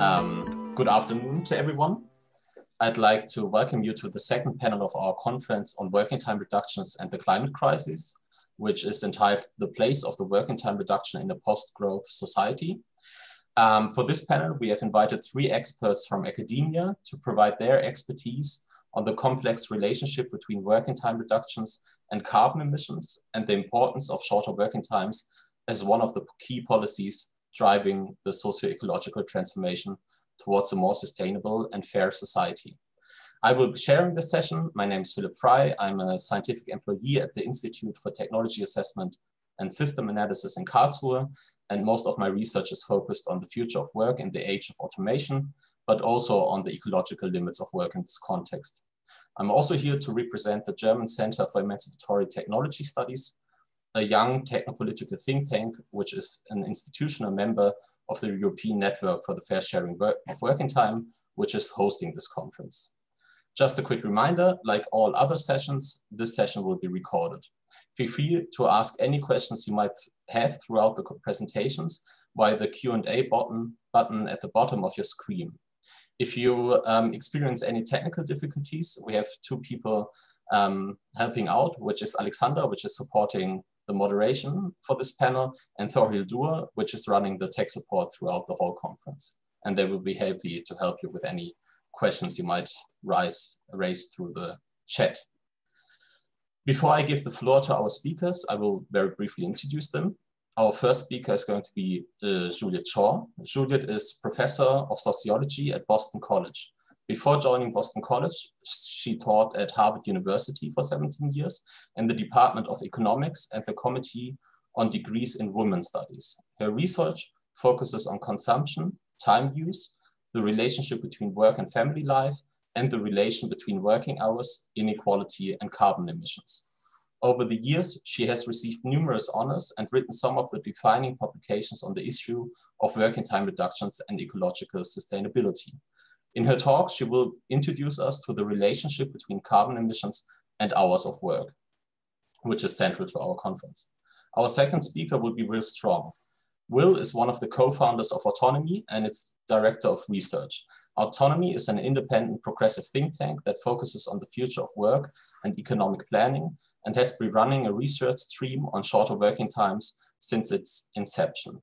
Um, good afternoon to everyone. I'd like to welcome you to the second panel of our conference on working time reductions and the climate crisis, which is entitled The Place of the Working Time Reduction in a Post-Growth Society. Um, for this panel, we have invited three experts from academia to provide their expertise on the complex relationship between working time reductions and carbon emissions and the importance of shorter working times as one of the key policies driving the socio-ecological transformation towards a more sustainable and fair society. I will be sharing this session. My name is Philip Frey. I'm a scientific employee at the Institute for Technology Assessment and System Analysis in Karlsruhe, and most of my research is focused on the future of work in the age of automation, but also on the ecological limits of work in this context. I'm also here to represent the German Center for Emancipatory Technology Studies, a young technopolitical think tank, which is an institutional member of the European Network for the Fair Sharing of Working Time, which is hosting this conference. Just a quick reminder, like all other sessions, this session will be recorded. Feel free to ask any questions you might have throughout the presentations via the Q&A button, button at the bottom of your screen. If you um, experience any technical difficulties, we have two people um, helping out, which is Alexander, which is supporting the moderation for this panel, and Thorhild Dur, which is running the tech support throughout the whole conference. And they will be happy to help you with any questions you might rise, raise through the chat. Before I give the floor to our speakers, I will very briefly introduce them. Our first speaker is going to be uh, Juliet Schor. Juliet is professor of sociology at Boston College. Before joining Boston College, she taught at Harvard University for 17 years in the Department of Economics and the Committee on Degrees in Women Studies. Her research focuses on consumption, time use, the relationship between work and family life, and the relation between working hours, inequality, and carbon emissions. Over the years, she has received numerous honors and written some of the defining publications on the issue of working time reductions and ecological sustainability. In her talk, she will introduce us to the relationship between carbon emissions and hours of work, which is central to our conference. Our second speaker will be Will Stronge. Will is one of the co-founders of Autonomy and its director of research. Autonomy is an independent progressive think tank that focuses on the future of work and economic planning and has been running a research stream on shorter working times since its inception.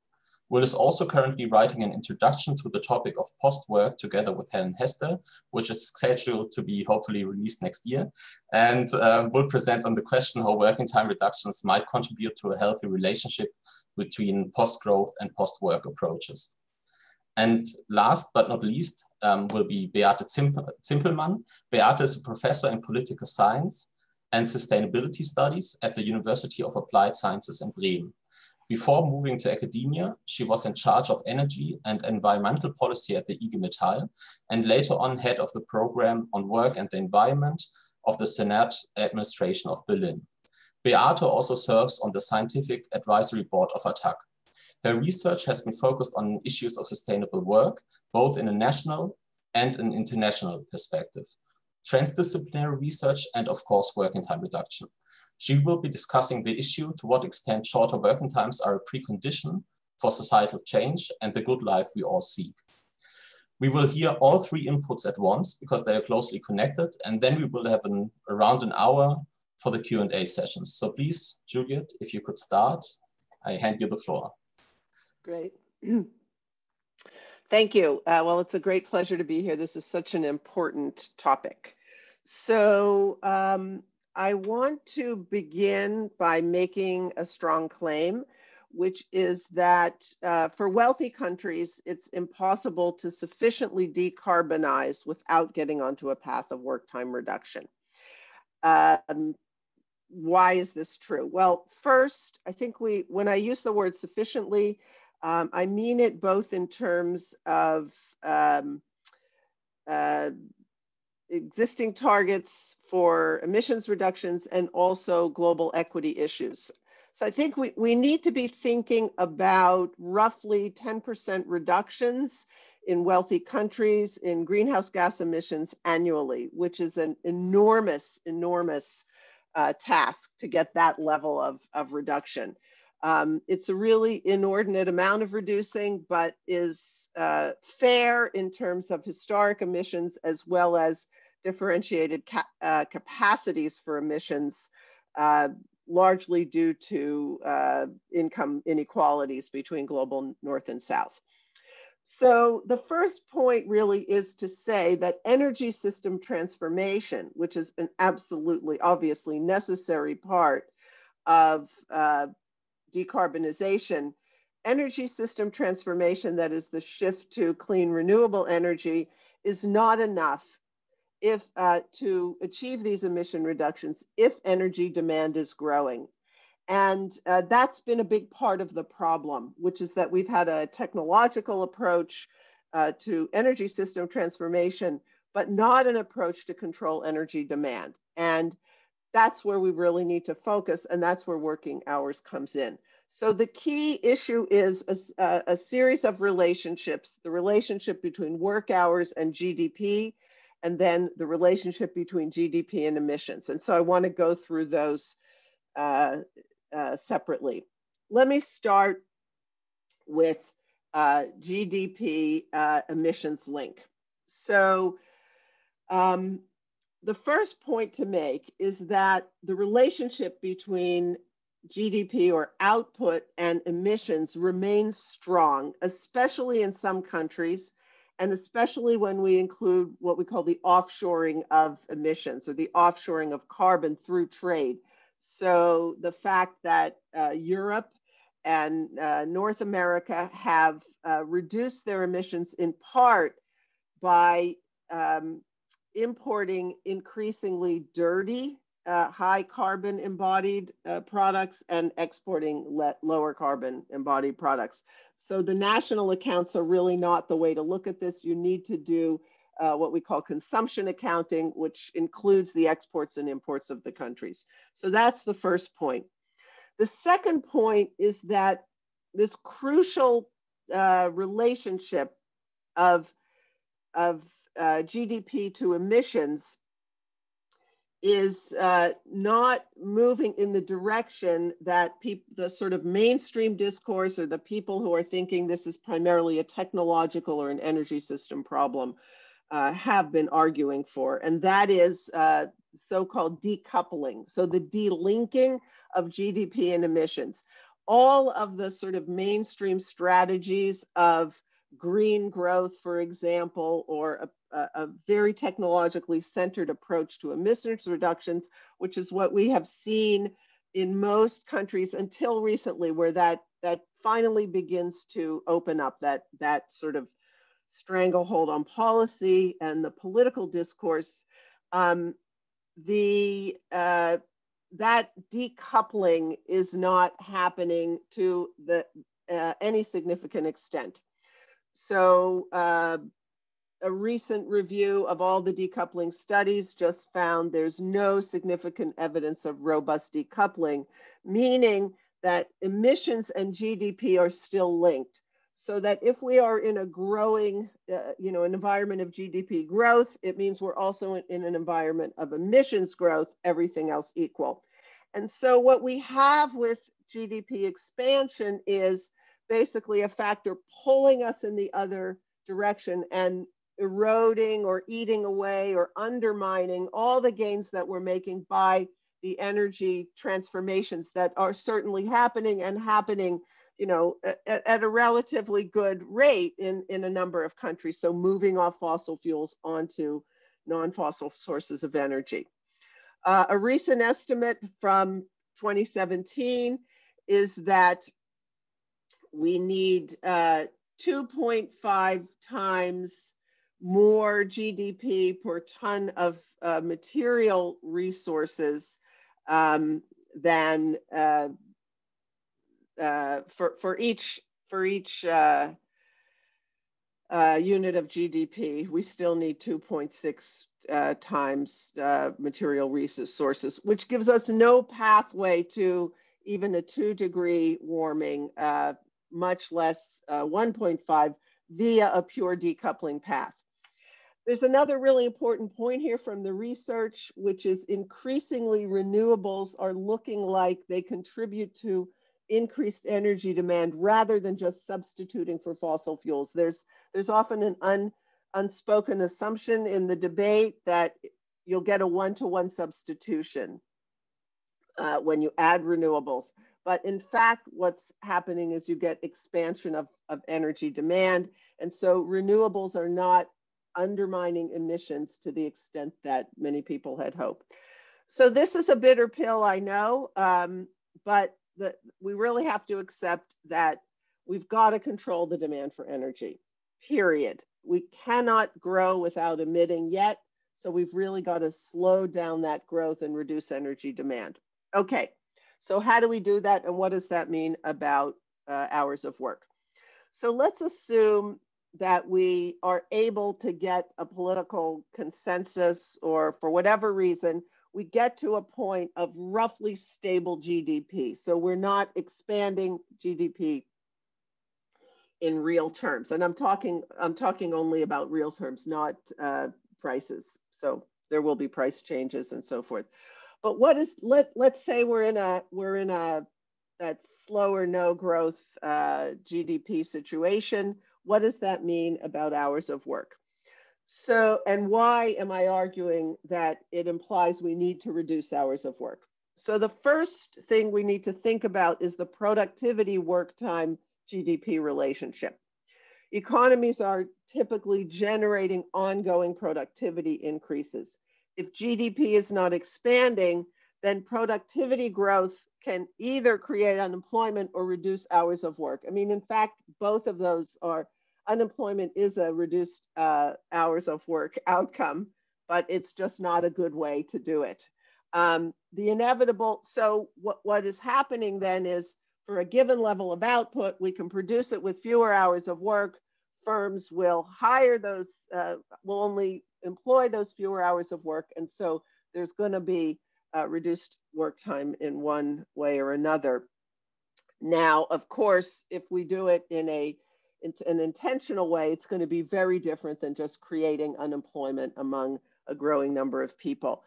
Will is also currently writing an introduction to the topic of post-work together with Helen Hester, which is scheduled to be hopefully released next year, and uh, will present on the question how working time reductions might contribute to a healthy relationship between post-growth and post-work approaches. And last but not least um, will be Beate Zimpelmann. Beate is a professor in political science and sustainability studies at the University of Applied Sciences in Bremen. Before moving to academia, she was in charge of energy and environmental policy at the IG Metall, and later on head of the program on work and the environment of the Senate administration of Berlin. Beate also serves on the scientific advisory board of ATTAC. Her research has been focused on issues of sustainable work, both in a national and an international perspective, transdisciplinary research, and of course, working time reduction. She will be discussing the issue to what extent shorter working times are a precondition for societal change and the good life we all seek. We will hear all three inputs at once because they are closely connected, and then we will have an, around an hour for the Q&A sessions. So please, Juliet, if you could start, I hand you the floor. Great. Thank you. Uh, well, it's a great pleasure to be here. This is such an important topic. So um, I want to begin by making a strong claim, which is that uh, for wealthy countries, it's impossible to sufficiently decarbonize without getting onto a path of work time reduction. Um, why is this true? Well, first, I think we, when I use the word sufficiently, um, I mean it both in terms of um, uh, existing targets for emissions reductions and also global equity issues. So I think we, we need to be thinking about roughly 10% reductions in wealthy countries in greenhouse gas emissions annually, which is an enormous, enormous uh, task to get that level of, of reduction. Um, it's a really inordinate amount of reducing, but is uh, fair in terms of historic emissions as well as differentiated ca uh, capacities for emissions, uh, largely due to uh, income inequalities between global north and south. So the first point really is to say that energy system transformation, which is an absolutely obviously necessary part of uh, decarbonization, energy system transformation, that is the shift to clean renewable energy, is not enough if uh, to achieve these emission reductions if energy demand is growing. And uh, that's been a big part of the problem, which is that we've had a technological approach uh, to energy system transformation, but not an approach to control energy demand. And that's where we really need to focus, and that's where working hours comes in. So the key issue is a, a series of relationships, the relationship between work hours and GDP, and then the relationship between GDP and emissions. And so I want to go through those uh, uh, separately. Let me start with uh, GDP uh, emissions link. So um, the first point to make is that the relationship between GDP or output and emissions remains strong, especially in some countries, and especially when we include what we call the offshoring of emissions or the offshoring of carbon through trade. So the fact that uh, Europe and uh, North America have uh, reduced their emissions in part by um, importing increasingly dirty, uh, high carbon embodied uh, products and exporting lower carbon embodied products. So the national accounts are really not the way to look at this. You need to do uh, what we call consumption accounting, which includes the exports and imports of the countries. So that's the first point. The second point is that this crucial uh, relationship of, of uh, GDP to emissions is uh, not moving in the direction that the sort of mainstream discourse or the people who are thinking this is primarily a technological or an energy system problem uh, have been arguing for, and that is uh, so-called decoupling. So the delinking of GDP and emissions. All of the sort of mainstream strategies of green growth, for example, or a, a, very technologically centered approach to emissions reductions, which is what we have seen in most countries until recently, where that that finally begins to open up that that sort of stranglehold on policy and the political discourse, um, the uh, that decoupling is not happening to the uh, any significant extent. So uh, a recent review of all the decoupling studies just found there's no significant evidence of robust decoupling, meaning that emissions and GDP are still linked so that if we are in a growing, uh, you know, an environment of GDP growth, it means we're also in, in, an environment of emissions growth, everything else equal. And so what we have with GDP expansion is basically a factor pulling us in the other direction and eroding or eating away or undermining all the gains that we're making by the energy transformations that are certainly happening and happening you know, at, at, a relatively good rate in, in a number of countries. So moving off fossil fuels onto non-fossil sources of energy. Uh, a recent estimate from 2017 is that we need uh, 2.5 times more GDP per ton of uh, material resources um, than uh, uh, for for each for each uh, uh, unit of GDP, we still need 2.6 uh, times material resources, which gives us no pathway to even a two degree warming, uh, much less 1.5 via a pure decoupling path. There's another really important point here from the research, which is increasingly renewables are looking like they contribute to increased energy demand rather than just substituting for fossil fuels. There's, there's often an un, unspoken assumption in the debate that you'll get a one-to-one substitution uh, when you add renewables. But in fact, what's happening is you get expansion of, of energy demand. And so renewables are not undermining emissions to the extent that many people had hoped. So this is a bitter pill, I know, um, but the, we really have to accept that we've got to control the demand for energy, period. We cannot grow without emitting yet. So we've really got to slow down that growth and reduce energy demand. Okay, so how do we do that and what does that mean about uh, hours of work? So let's assume that we are able to get a political consensus or for whatever reason, we get to a point of roughly stable GDP. So we're not expanding GDP in real terms. And I'm talking, I'm talking only about real terms, not uh, prices. So there will be price changes and so forth. But what is let let's say we're in a we're in a that slower no growth uh, GDP situation. What does that mean about hours of work? So, and why am I arguing that it implies we need to reduce hours of work? So, the first thing we need to think about is the productivity work time GDP relationship. Economies are typically generating ongoing productivity increases. If GDP is not expanding, then productivity growth can either create unemployment or reduce hours of work. I mean, in fact, both of those are unemployment is a reduced uh, hours of work outcome, but it's just not a good way to do it. Um, the inevitable, so what, what is happening then is for a given level of output, we can produce it with fewer hours of work. Firms will hire those, uh, will only employ those fewer hours of work. And so there's going to be uh, reduced work time in one way or another. Now, of course, if we do it in a an intentional way, it's going to be very different than just creating unemployment among a growing number of people.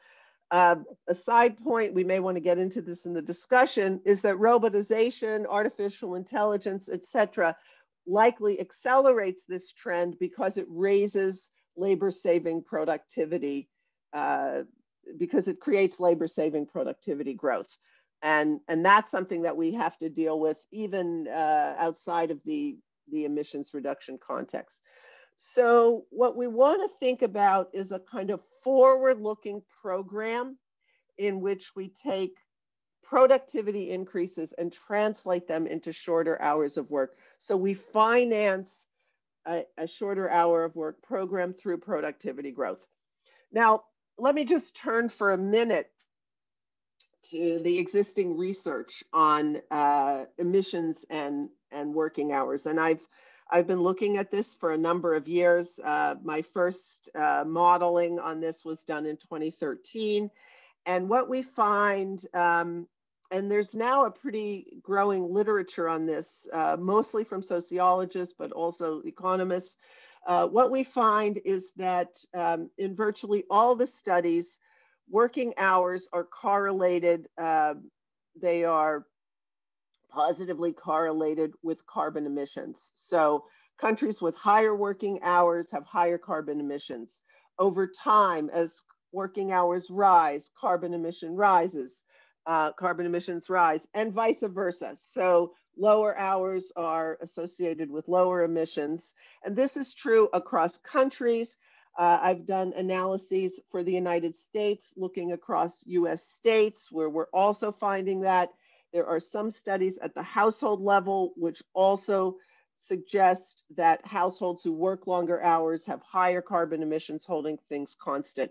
Uh, a side point, we may want to get into this in the discussion, is that robotization, artificial intelligence, et cetera, likely accelerates this trend because it raises labor saving productivity, uh, because it creates labor saving productivity growth. And, and that's something that we have to deal with even uh, outside of the the emissions reduction context. So what we want to think about is a kind of forward-looking program in which we take productivity increases and translate them into shorter hours of work. So we finance a, a, shorter hour of work program through productivity growth. Now, let me just turn for a minute to the existing research on uh, emissions and and working hours. And I've I've been looking at this for a number of years. Uh, my first uh, modeling on this was done in 2013. And what we find, um, and there's now a pretty growing literature on this, uh, mostly from sociologists, but also economists. Uh, what we find is that um, in virtually all the studies, working hours are correlated, um, they are positively correlated with carbon emissions. So countries with higher working hours have higher carbon emissions. Over time, as working hours rise, carbon emission rises, uh, carbon emissions rise, and vice versa. So lower hours are associated with lower emissions. And this is true across countries. Uh, I've done analyses for the United States looking across US states where we're also finding that. There are some studies at the household level which also suggest that households who work longer hours have higher carbon emissions, holding things constant.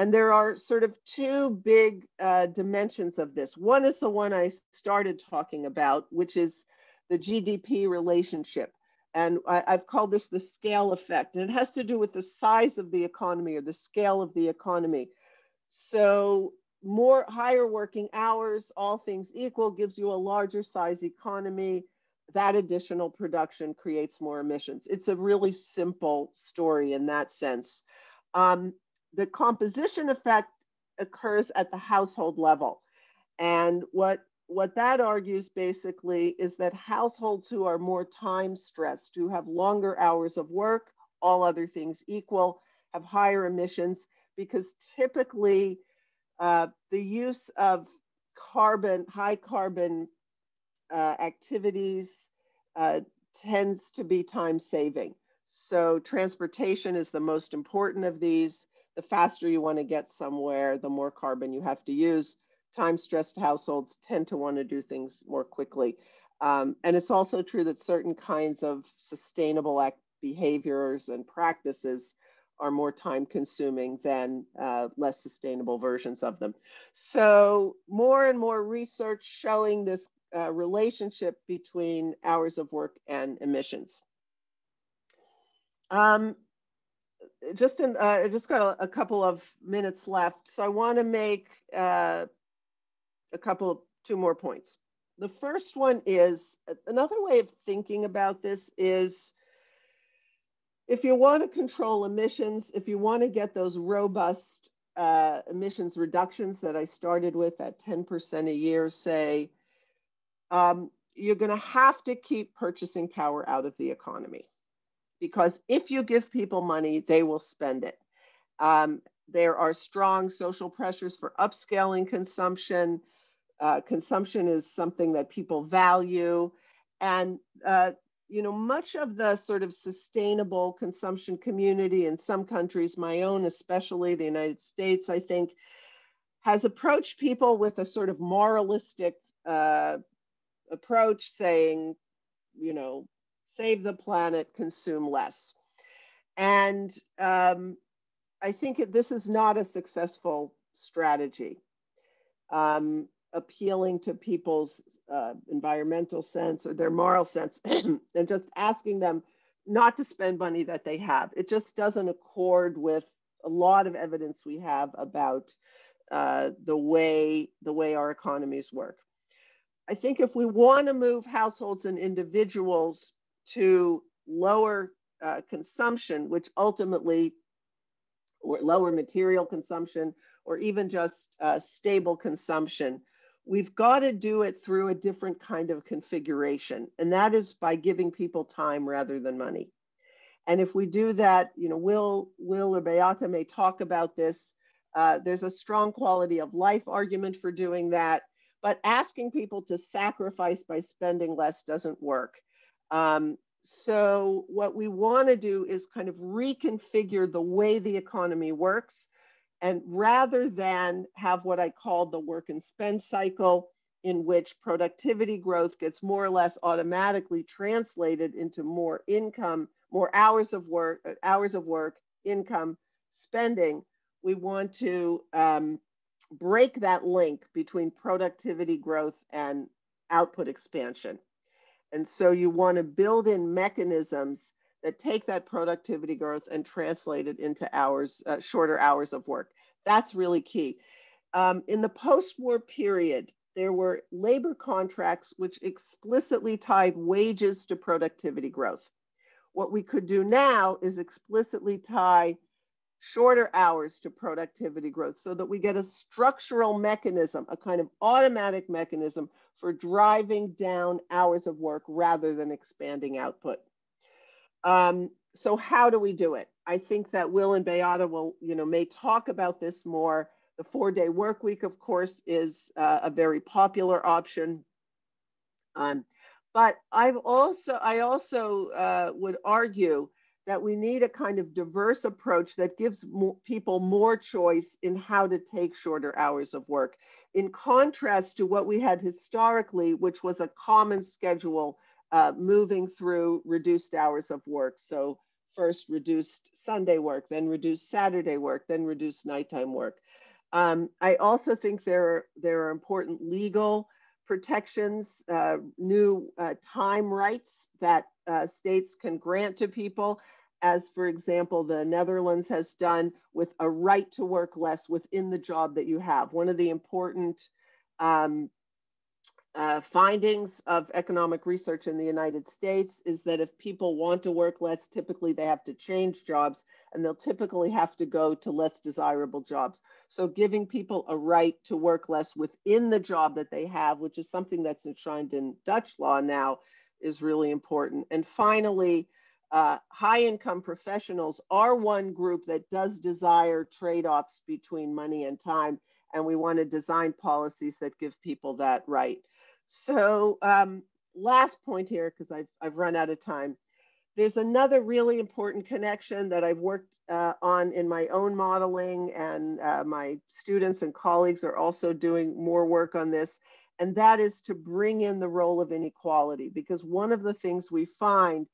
And there are sort of two big uh, dimensions of this. One is the one I started talking about, which is the GDP relationship. And I, have called this the scale effect. And it has to do with the size of the economy or the scale of the economy. So more higher working hours, all things equal, gives you a larger size economy. That additional production creates more emissions. It's a really simple story in that sense. Um, the composition effect occurs at the household level. And what what that argues basically is that households who are more time stressed, who have longer hours of work, all other things equal, have higher emissions because typically uh, the use of carbon, high carbon uh, activities uh, tends to be time saving. So transportation is the most important of these. The faster you want to get somewhere, the more carbon you have to use time stressed households tend to want to do things more quickly. Um, and it's also true that certain kinds of sustainable behaviors and practices are more time consuming than uh, less sustainable versions of them. So, more and more research showing this uh, relationship between hours of work and emissions. Um, just in, uh, I just got a, a, couple of minutes left, so I want to make uh, a couple, two more points. The first one is another way of thinking about this is if you want to control emissions, if you want to get those robust uh, emissions reductions that I started with at 10% a year, say, um, you're going to have to keep purchasing power out of the economy. Because if you give people money, they will spend it. Um, there are strong social pressures for upscaling consumption. Uh, consumption is something that people value. And, uh, you know, much of the sort of sustainable consumption community in some countries, my own, especially the United States, I think, has approached people with a sort of moralistic uh, approach saying, you know, save the planet, consume less. And um, I think this is not a successful strategy. Um, appealing to people's uh, environmental sense or their moral sense and just asking them not to spend money that they have. It just doesn't accord with a lot of evidence we have about uh, the way the way our economies work. I think if we want to move households and individuals to lower uh, consumption, which ultimately or lower material consumption, or even just uh, stable consumption, we've got to do it through a different kind of configuration. And that is by giving people time rather than money. And if we do that, you know, Will, Will or Beata may talk about this. Uh, there's a strong quality of life argument for doing that, but asking people to sacrifice by spending less doesn't work. Um, so what we want to do is kind of reconfigure the way the economy works and rather than have what I call the work and spend cycle, in which productivity growth gets more or less automatically translated into more income, more hours of work, uh, hours of work, income, spending, we want to um, break that link between productivity growth and output expansion. And so you want to build in mechanisms that take that productivity growth and translate it into hours, uh, shorter hours of work. That's really key. Um, in the post-war period, there were labor contracts which explicitly tied wages to productivity growth. What we could do now is explicitly tie shorter hours to productivity growth so that we get a structural mechanism, a kind of automatic mechanism for driving down hours of work rather than expanding output. Um, so how do we do it? I think that Will and Beata will, you know, may talk about this more. The four-day work week, of course, is uh, a very popular option. Um, but I've also, I also uh, would argue that we need a kind of diverse approach that gives more, people more choice in how to take shorter hours of work. In contrast to what we had historically, which was a common schedule uh, moving through reduced hours of work. So first reduced Sunday work, then reduced Saturday work, then reduced nighttime work. Um, I also think there are, there are important legal protections, uh, new uh, time rights that uh, states can grant to people, as for example, the Netherlands has done with a right to work less within the job that you have. One of the important um, uh, findings of economic research in the United States is that if people want to work less, typically they have to change jobs and they'll typically have to go to less desirable jobs. So giving people a right to work less within the job that they have, which is something that's enshrined in Dutch law now, is really important. And finally, uh, high income professionals are one group that does desire trade offs between money and time. And we want to design policies that give people that right. So, um, last point here, because I've, I've run out of time. There's another really important connection that I've worked uh, on in my own modeling, and uh, my students and colleagues are also doing more work on this, and that is to bring in the role of inequality. Because one of the things we find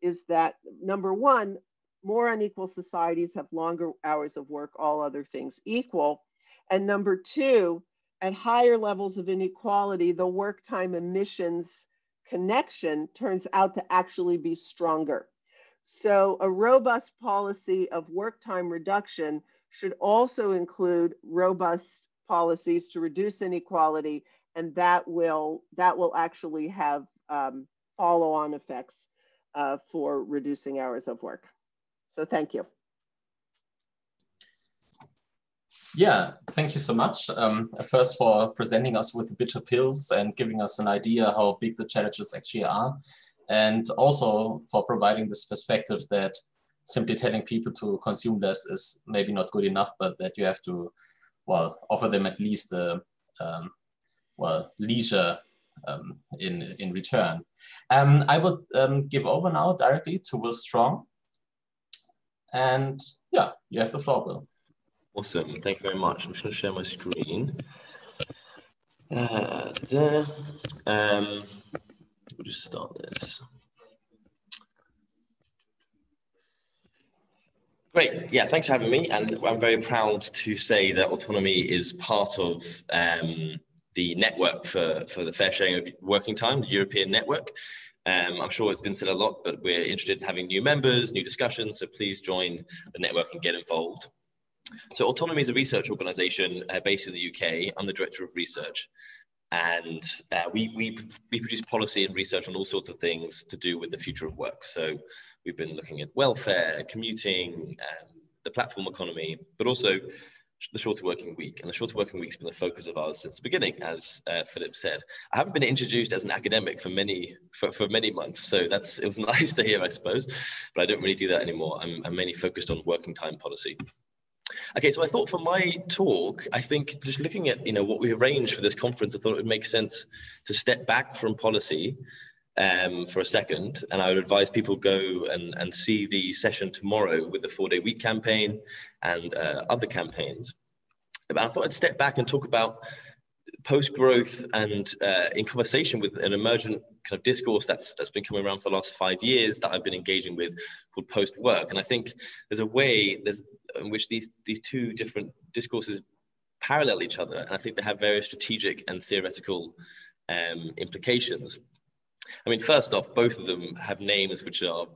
is that number one, more unequal societies have longer hours of work, all other things equal. And number two, at higher levels of inequality, the work time emissions connection turns out to actually be stronger. So a robust policy of work time reduction should also include robust policies to reduce inequality, and that will that will actually have um, follow-on effects uh, for reducing hours of work. So thank you. Yeah, thank you so much. Um, first for presenting us with the bitter pills and giving us an idea how big the challenges actually are. And also for providing this perspective that simply telling people to consume less is maybe not good enough, but that you have to, well, offer them at least the, um, well, leisure um, in, in return. Um, I would um, give over now directly to Will Stronge. And yeah, you have the floor, Will. Awesome. Thank you very much. I'm just going to share my screen. Uh, um, we'll just start this. Great. Yeah, thanks for having me. And I'm very proud to say that autonomy is part of um, the network for, for the fair sharing of working time, the European network. Um, I'm sure it's been said a lot, but we're interested in having new members, new discussions. So please join the network and get involved. So Autonomy is a research organization uh, based in the UK. I'm the director of research. And uh, we, we, we produce policy and research on all sorts of things to do with the future of work. So we've been looking at welfare, commuting, um, the platform economy, but also the shorter working week. And the shorter working week's been the focus of ours since the beginning, as uh, Philip said. I haven't been introduced as an academic for many for, for many months, so that's it was nice to hear, I suppose. But I don't really do that anymore. I'm, I'm mainly focused on working time policy. Okay, so I thought for my talk, I think just looking at you know what we arranged for this conference, I thought it would make sense to step back from policy um, for a second, and I would advise people go and, and see the session tomorrow with the four-day week campaign and uh, other campaigns. But I thought I'd step back and talk about post growth and uh, in conversation with an emergent kind of discourse that's that's been coming around for the last five years that I've been engaging with called post work and I think there's a way there's in which these these two different discourses parallel each other and I think they have various strategic and theoretical um, implications I mean first off both of them have names which are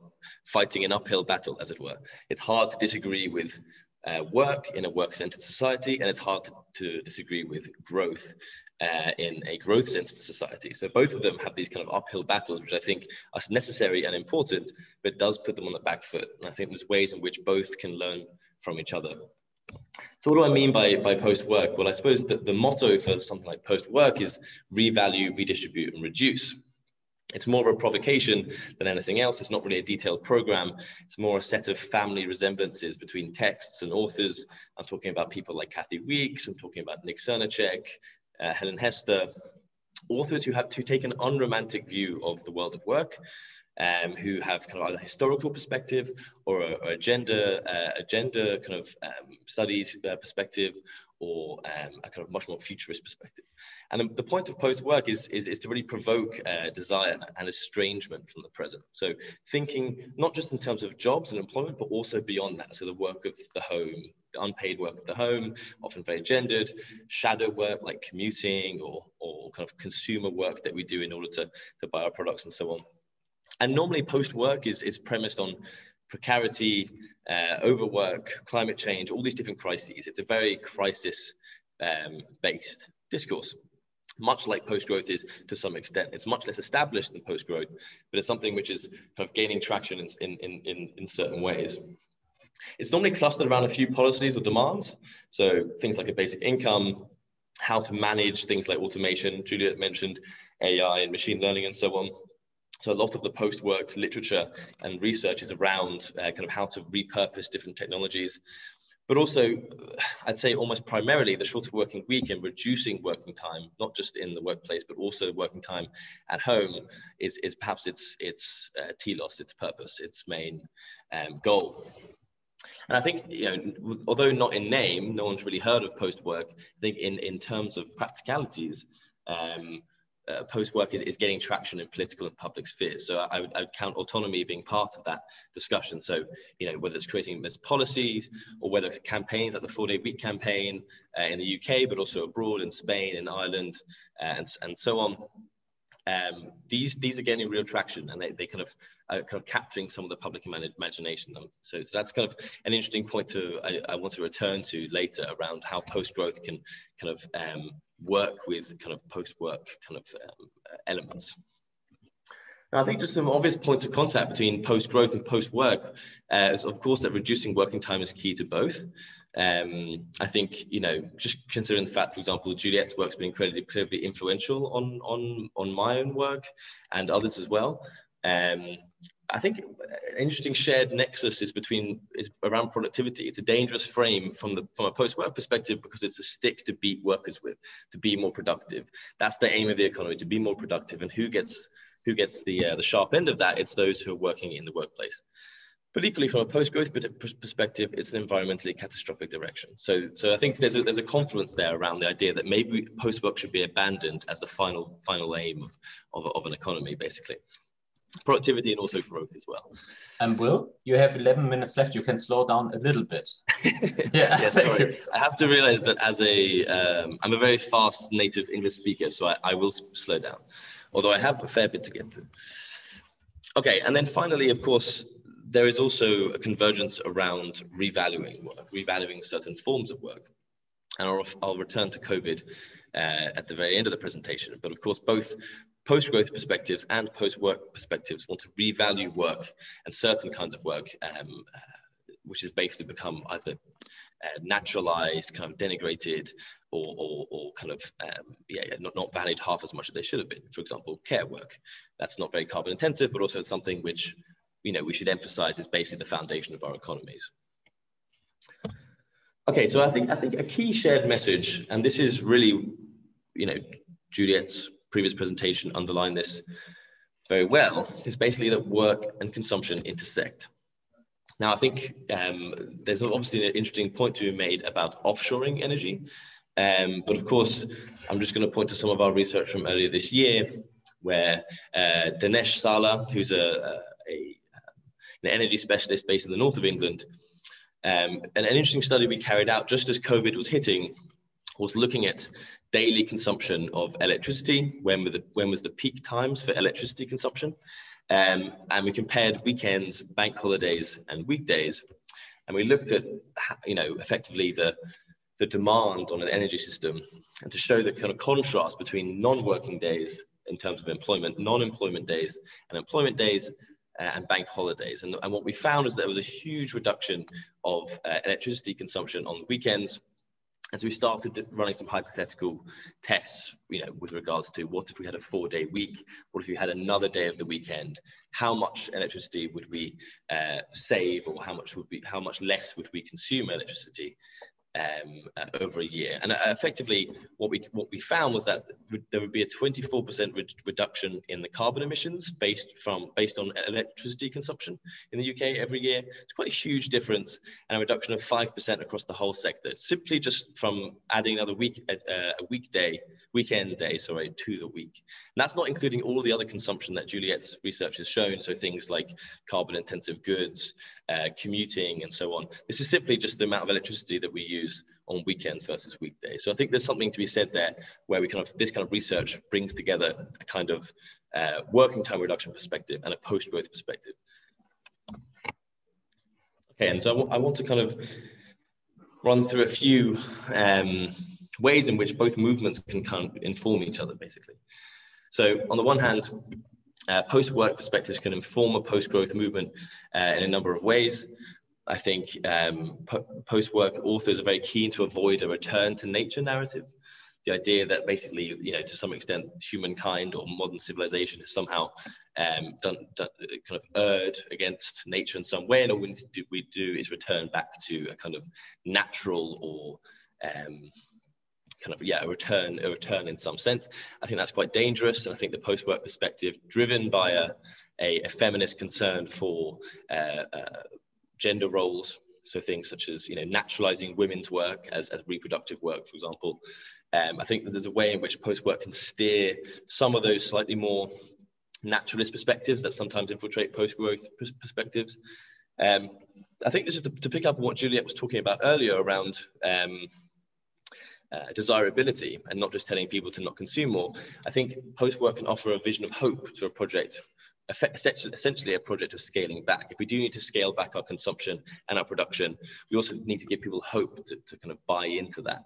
fighting an uphill battle as it were it's hard to disagree with uh, work in a work-centered society, and it's hard to, to disagree with growth uh, in a growth-centered society. So both of them have these kind of uphill battles, which I think are necessary and important, but does put them on the back foot. And I think there's ways in which both can learn from each other. So what do I mean by, by post-work? Well, I suppose that the motto for something like post-work is revalue, redistribute, and reduce. It's more of a provocation than anything else. It's not really a detailed program. It's more a set of family resemblances between texts and authors. I'm talking about people like Kathi Weeks. I'm talking about Nick Srnicek, uh, Helen Hester, authors who have to take an unromantic view of the world of work um, who have kind of either historical perspective or a, or a gender, uh, a gender kind of um, studies uh, perspective or um, a kind of much more futurist perspective. And the, the point of post-work is, is, is, to really provoke uh, desire and estrangement from the present. So thinking not just in terms of jobs and employment, but also beyond that. So the work of the home, the unpaid work of the home, often very gendered, shadow work like commuting or, or kind of consumer work that we do in order to, to buy our products and so on. And normally post-work is, is premised on precarity, uh, overwork, climate change, all these different crises. It's a very crisis um, based discourse. much like post-growth is to some extent. It's much less established than post-growth, but it's something which is kind of gaining traction in, in, in, in certain ways. It's normally clustered around a few policies or demands. So things like a basic income, how to manage things like automation. Juliet mentioned AI and machine learning and so on. So a lot of the post-work literature and research is around uh, kind of how to repurpose different technologies but also I'd say almost primarily the shorter working week and reducing working time, not just in the workplace, but also working time at home is, is perhaps its, its uh, telos, its purpose, its main um, goal. And I think, you know, although not in name, no one's really heard of post-work, I think in, in terms of practicalities, um, uh, post-work is, is getting traction in political and public spheres. So I would, I would, count autonomy being part of that discussion. So, you know, whether it's creating this policies or whether campaigns like the four-day week campaign uh, in the UK, but also abroad in Spain and Ireland uh, and, and so on. Um, these these are gaining real traction and they, they kind of are kind of capturing some of the public imagination. So, so that's kind of an interesting point to I, I want to return to later around how post growth can kind of um, work with kind of post-work kind of um, elements. Now, I think just some obvious points of contact between post-growth and post-work uh, is, of course, that reducing working time is key to both. Um, I think, you know, just considering the fact, for example, Juliet's work's been incredibly, incredibly influential on, on, on my own work and others as well. Um, I think an interesting shared nexus is between is around productivity. It's a dangerous frame from the from a post-work perspective because it's a stick to beat workers with to be more productive. That's the aim of the economy to be more productive. And who gets who gets the uh, the sharp end of that? It's those who are working in the workplace. But equally, from a post-growth perspective, it's an environmentally catastrophic direction. So, so I think there's a, there's a confluence there around the idea that maybe post-work should be abandoned as the final final aim of, of, of an economy, basically productivity and also growth as well. And Will, you have 11 minutes left. You can slow down a little bit. yeah, yeah sorry. I have to realize that as a, um, a very fast native English speaker, so I, I will slow down, although I have a fair bit to get to. Okay, and then finally, of course, there is also a convergence around revaluing work, revaluing certain forms of work. And I'll, I'll return to COVID uh, at the very end of the presentation. But of course, both post-growth perspectives and post-work perspectives want to revalue work and certain kinds of work, um, uh, which has basically become either uh, naturalized, kind of denigrated, or, or, or kind of um, yeah, not, not valued half as much as they should have been. For example, care work. That's not very carbon intensive, but also something which you know we should emphasize is basically the foundation of our economies. Okay, so I think I think a key shared message, and this is really, you know, Juliet's previous presentation underlined this very well, is basically that work and consumption intersect. Now, I think um, there's obviously an interesting point to be made about offshoring energy. Um, but of course, I'm just going to point to some of our research from earlier this year, where uh, Dinesh Sala, who's a, a, a, an energy specialist based in the north of England, um, and an interesting study we carried out just as COVID was hitting was looking at daily consumption of electricity, when, the, when was the peak times for electricity consumption, um, and we compared weekends, bank holidays, and weekdays, and we looked at, you know, effectively the, the demand on an energy system, and to show the kind of contrast between non-working days in terms of employment, non-employment days, and employment days, and bank holidays. And, and what we found is that there was a huge reduction of uh, electricity consumption on the weekends and so we started running some hypothetical tests, you know, with regards to what if we had a four-day week? What if we had another day of the weekend? How much electricity would we uh, save, or how much would we, how much less would we consume electricity? Um, uh, over a year. And uh, effectively, what we what we found was that there would be a 24% re reduction in the carbon emissions based from based on electricity consumption in the UK every year. It's quite a huge difference, and a reduction of five percent across the whole sector, simply just from adding another week uh, a weekday weekend day, sorry, to the week. And that's not including all the other consumption that Juliet's research has shown. So things like carbon intensive goods, uh, commuting, and so on. This is simply just the amount of electricity that we use on weekends versus weekdays. So I think there's something to be said there where we kind of, this kind of research brings together a kind of uh, working time reduction perspective and a post-growth perspective. Okay, and so I, I want to kind of run through a few um, ways in which both movements can kind of inform each other, basically. So on the one hand, uh, post-work perspectives can inform a post-growth movement uh, in a number of ways. I think um, po post-work authors are very keen to avoid a return to nature narrative. The idea that basically, you know, to some extent, humankind or modern civilization is somehow um, done, done, kind of erred against nature in some way, and all we do, we do is return back to a kind of natural or um, kind of yeah a return a return in some sense. I think that's quite dangerous and i think the post-work perspective driven by a, a, a feminist concern for uh, uh, gender roles so things such as you know naturalizing women's work as, as reproductive work for example. Um, i think there's a way in which post-work can steer some of those slightly more naturalist perspectives that sometimes infiltrate post-growth perspectives. Um, i think this is to, to, pick up on what juliet was talking about earlier around um, uh, desirability and not just telling people to not consume more. I think post-work can offer a vision of hope to a project, essentially a project of scaling back. If we do need to scale back our consumption and our production, we also need to give people hope to, to kind of buy into that.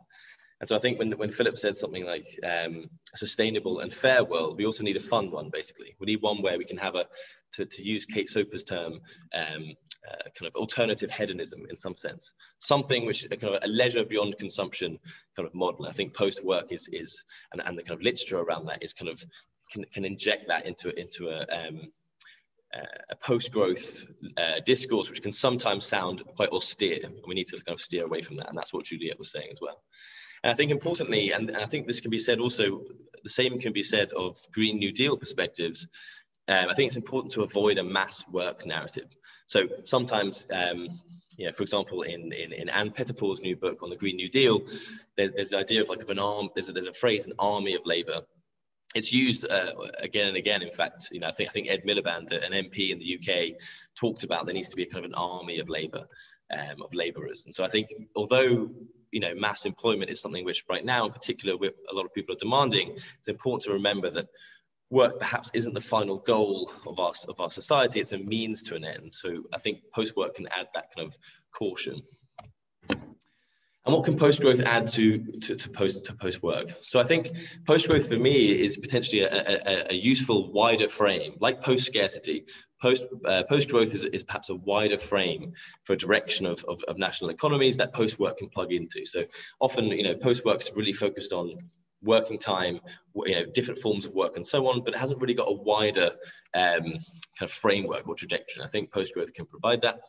And so I think when, when Philip said something like um, sustainable and fair world, we also need a fun one, basically. We need one where we can have a, to, to use Kate Soper's term, um, uh, kind of alternative hedonism in some sense, something which kind of a leisure beyond consumption kind of model. I think post work is is and, and the kind of literature around that is kind of can, can inject that into into a um, uh, a post-growth uh, discourse, which can sometimes sound quite austere. We need to kind of steer away from that, and that's what Juliet was saying as well. And I think importantly, and, and I think this can be said also, the same can be said of Green New Deal perspectives. Um, I think it's important to avoid a mass work narrative. So sometimes, um, you know, for example, in, in, in Ann Pettifor's new book on the Green New Deal, there's, there's the idea of like of an arm, there's a, there's a phrase, an army of labor. It's used uh, again and again. In fact, you know, I think I think Ed Miliband, an MP in the UK, talked about there needs to be a kind of an army of labour, um, of labourers. And so I think, although you know mass employment is something which right now, in particular, a lot of people are demanding, it's important to remember that work perhaps isn't the final goal of our, of our society, it's a means to an end. So I think post-work can add that kind of caution. And what can post-growth add to, to, to, post, to post-work? So I think post-growth for me is potentially a, a, a useful wider frame, like post-scarcity. Post, uh, post-growth is, is perhaps a wider frame for direction of, of, of national economies that post-work can plug into. So often, you know, post-work is really focused on working time, you know, different forms of work and so on, but it hasn't really got a wider um, kind of framework or trajectory. I think post-growth can provide that.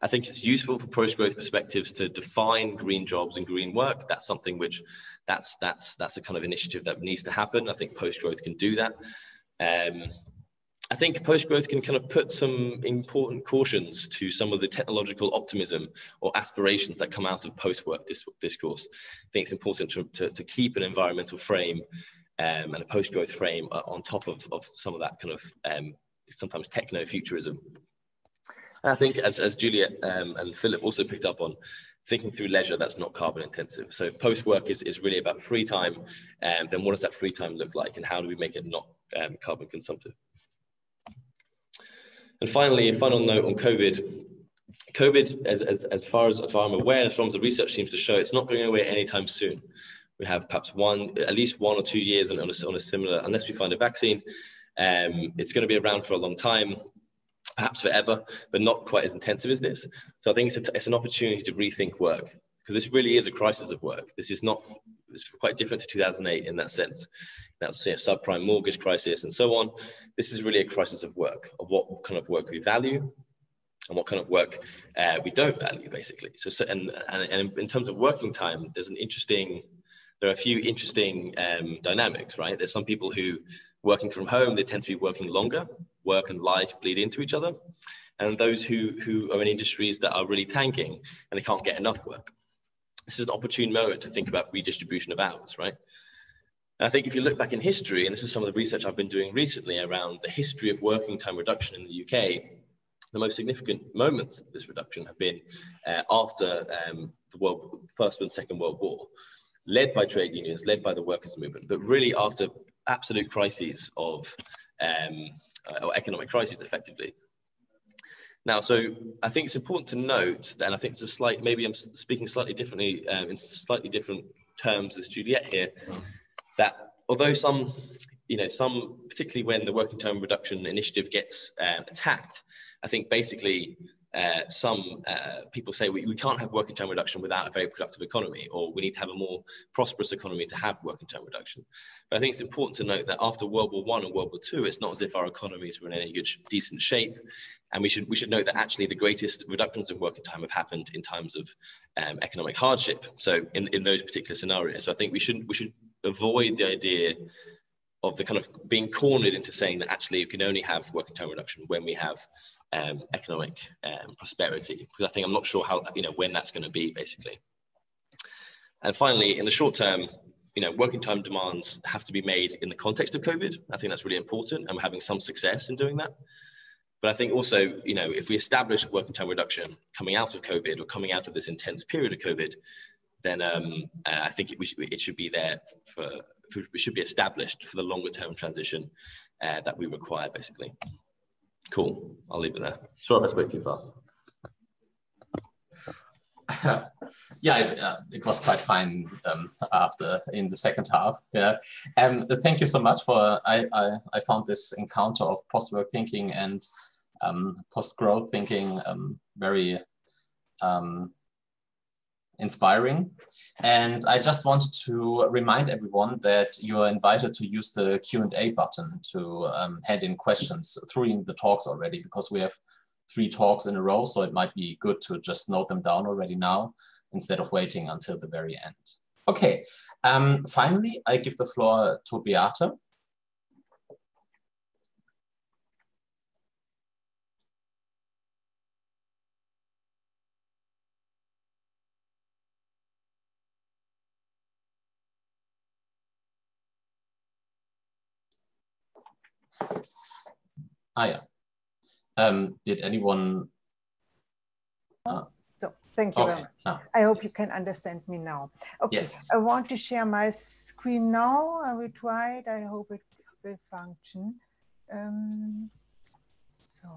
I think it's useful for post-growth perspectives to define green jobs and green work. That's something which that's that's that's a kind of initiative that needs to happen. I think post-growth can do that. Um, I think post growth can kind of put some important cautions to some of the technological optimism or aspirations that come out of post work discourse. I think it's important to, to, to keep an environmental frame um, and a post growth frame on top of, of some of that kind of um, sometimes techno futurism. I think, as, as Juliet um, and Philip also picked up on, thinking through leisure that's not carbon intensive. So post work is, is really about free time. And then what does that free time look like and how do we make it not um, carbon consumptive? And finally, a final note on COVID. COVID, as, as, as, far as, as I'm aware, as far as the research seems to show, it's not going away anytime soon. We have perhaps one, at least one or two years on, on, a, on a similar, unless we find a vaccine, um, it's going to be around for a long time, perhaps forever, but not quite as intensive as this. So I think it's, a, it's an opportunity to rethink work because this really is a crisis of work. This is not it's quite different to 2008 in that sense. That's you know, subprime mortgage crisis and so on. This is really a crisis of work, of what kind of work we value and what kind of work uh, we don't value, basically. So, so and, and, and in terms of working time, there's an interesting, there are a few interesting um, dynamics, right? There's some people who working from home, they tend to be working longer, work and life bleed into each other. And those who, who are in industries that are really tanking and they can't get enough work this is an opportune moment to think about redistribution of hours, right? And I think if you look back in history, and this is some of the research I've been doing recently around the history of working time reduction in the UK, the most significant moments of this reduction have been uh, after um, the World, First and Second World War, led by trade unions, led by the workers' movement, but really after absolute crises of um, or economic crises, effectively. Now, so I think it's important to note, and I think it's a slight, maybe I'm speaking slightly differently, um, in slightly different terms as Juliet here, that although some, you know, some, particularly when the working time reduction initiative gets um, attacked, I think basically uh, some uh, people say we, we can't have working time reduction without a very productive economy, or we need to have a more prosperous economy to have working time reduction. But I think it's important to note that after World War One and World War Two, it's not as if our economies were in any good, decent shape. And we should, we should note that actually the greatest reductions in working time have happened in times of um, economic hardship. So in, in those particular scenarios, so I think we should, we should avoid the idea of the kind of being cornered into saying that actually you can only have working time reduction when we have um, economic um, prosperity because I think I'm not sure how you know when that's going to be basically. And finally, in the short term, you know, working time demands have to be made in the context of COVID. I think that's really important, and we're having some success in doing that. But I think also, you know, if we establish working time reduction coming out of COVID or coming out of this intense period of COVID, then um, uh, I think it, should, it should be there for, for, it should be established for the longer term transition uh, that we require, basically. Cool. I'll leave it there. Sorry if I spoke too fast. yeah, it, uh, it, was quite fine um, after in the second half. Yeah, and um, thank you so much for. I, I, I found this encounter of post-work thinking and um, post-growth thinking um, very um, inspiring. And I just wanted to remind everyone that you're invited to use the Q&A button to um, hand in questions through the talks already, because we have three talks in a row, so it might be good to just note them down already now instead of waiting until the very end. Okay, um, finally, I give the floor to Beate. Ah, yeah. Um, did anyone? Uh, so thank you okay. very much. I hope yes. you can understand me now. Okay, yes. I want to share my screen now. I will try it. I hope it will function. Um, so,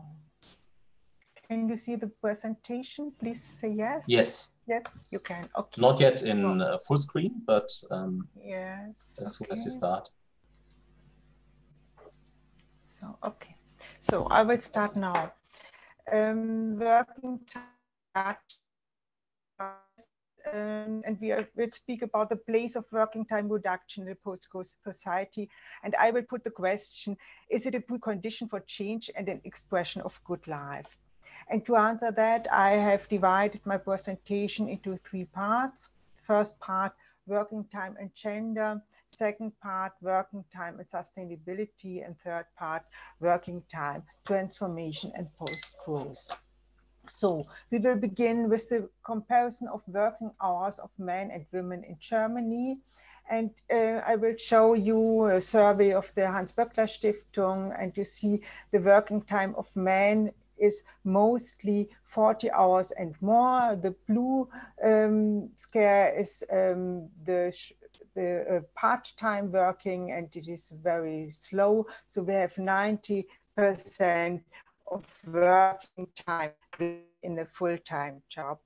can you see the presentation? Please say yes. Yes. Yes, you can. Okay. Not yet in uh, full screen, but um, yes. As okay. soon as you start. So, okay. So I will start now. Um, working time, um, and we will speak about the place of working time reduction in post-COVID society. And I will put the question, is it a precondition for change and an expression of good life? And to answer that, I have divided my presentation into three parts. First part, working time and gender. Second part, working time and sustainability. And third part, working time, transformation and post-growth. So we will begin with the comparison of working hours of men and women in Germany. And uh, I will show you a survey of the Hans Böckler Stiftung and you see the working time of men is mostly 40 hours and more. The blue um, scale is um, the the uh, part-time working and it is very slow. So we have 90% of working time in a full-time job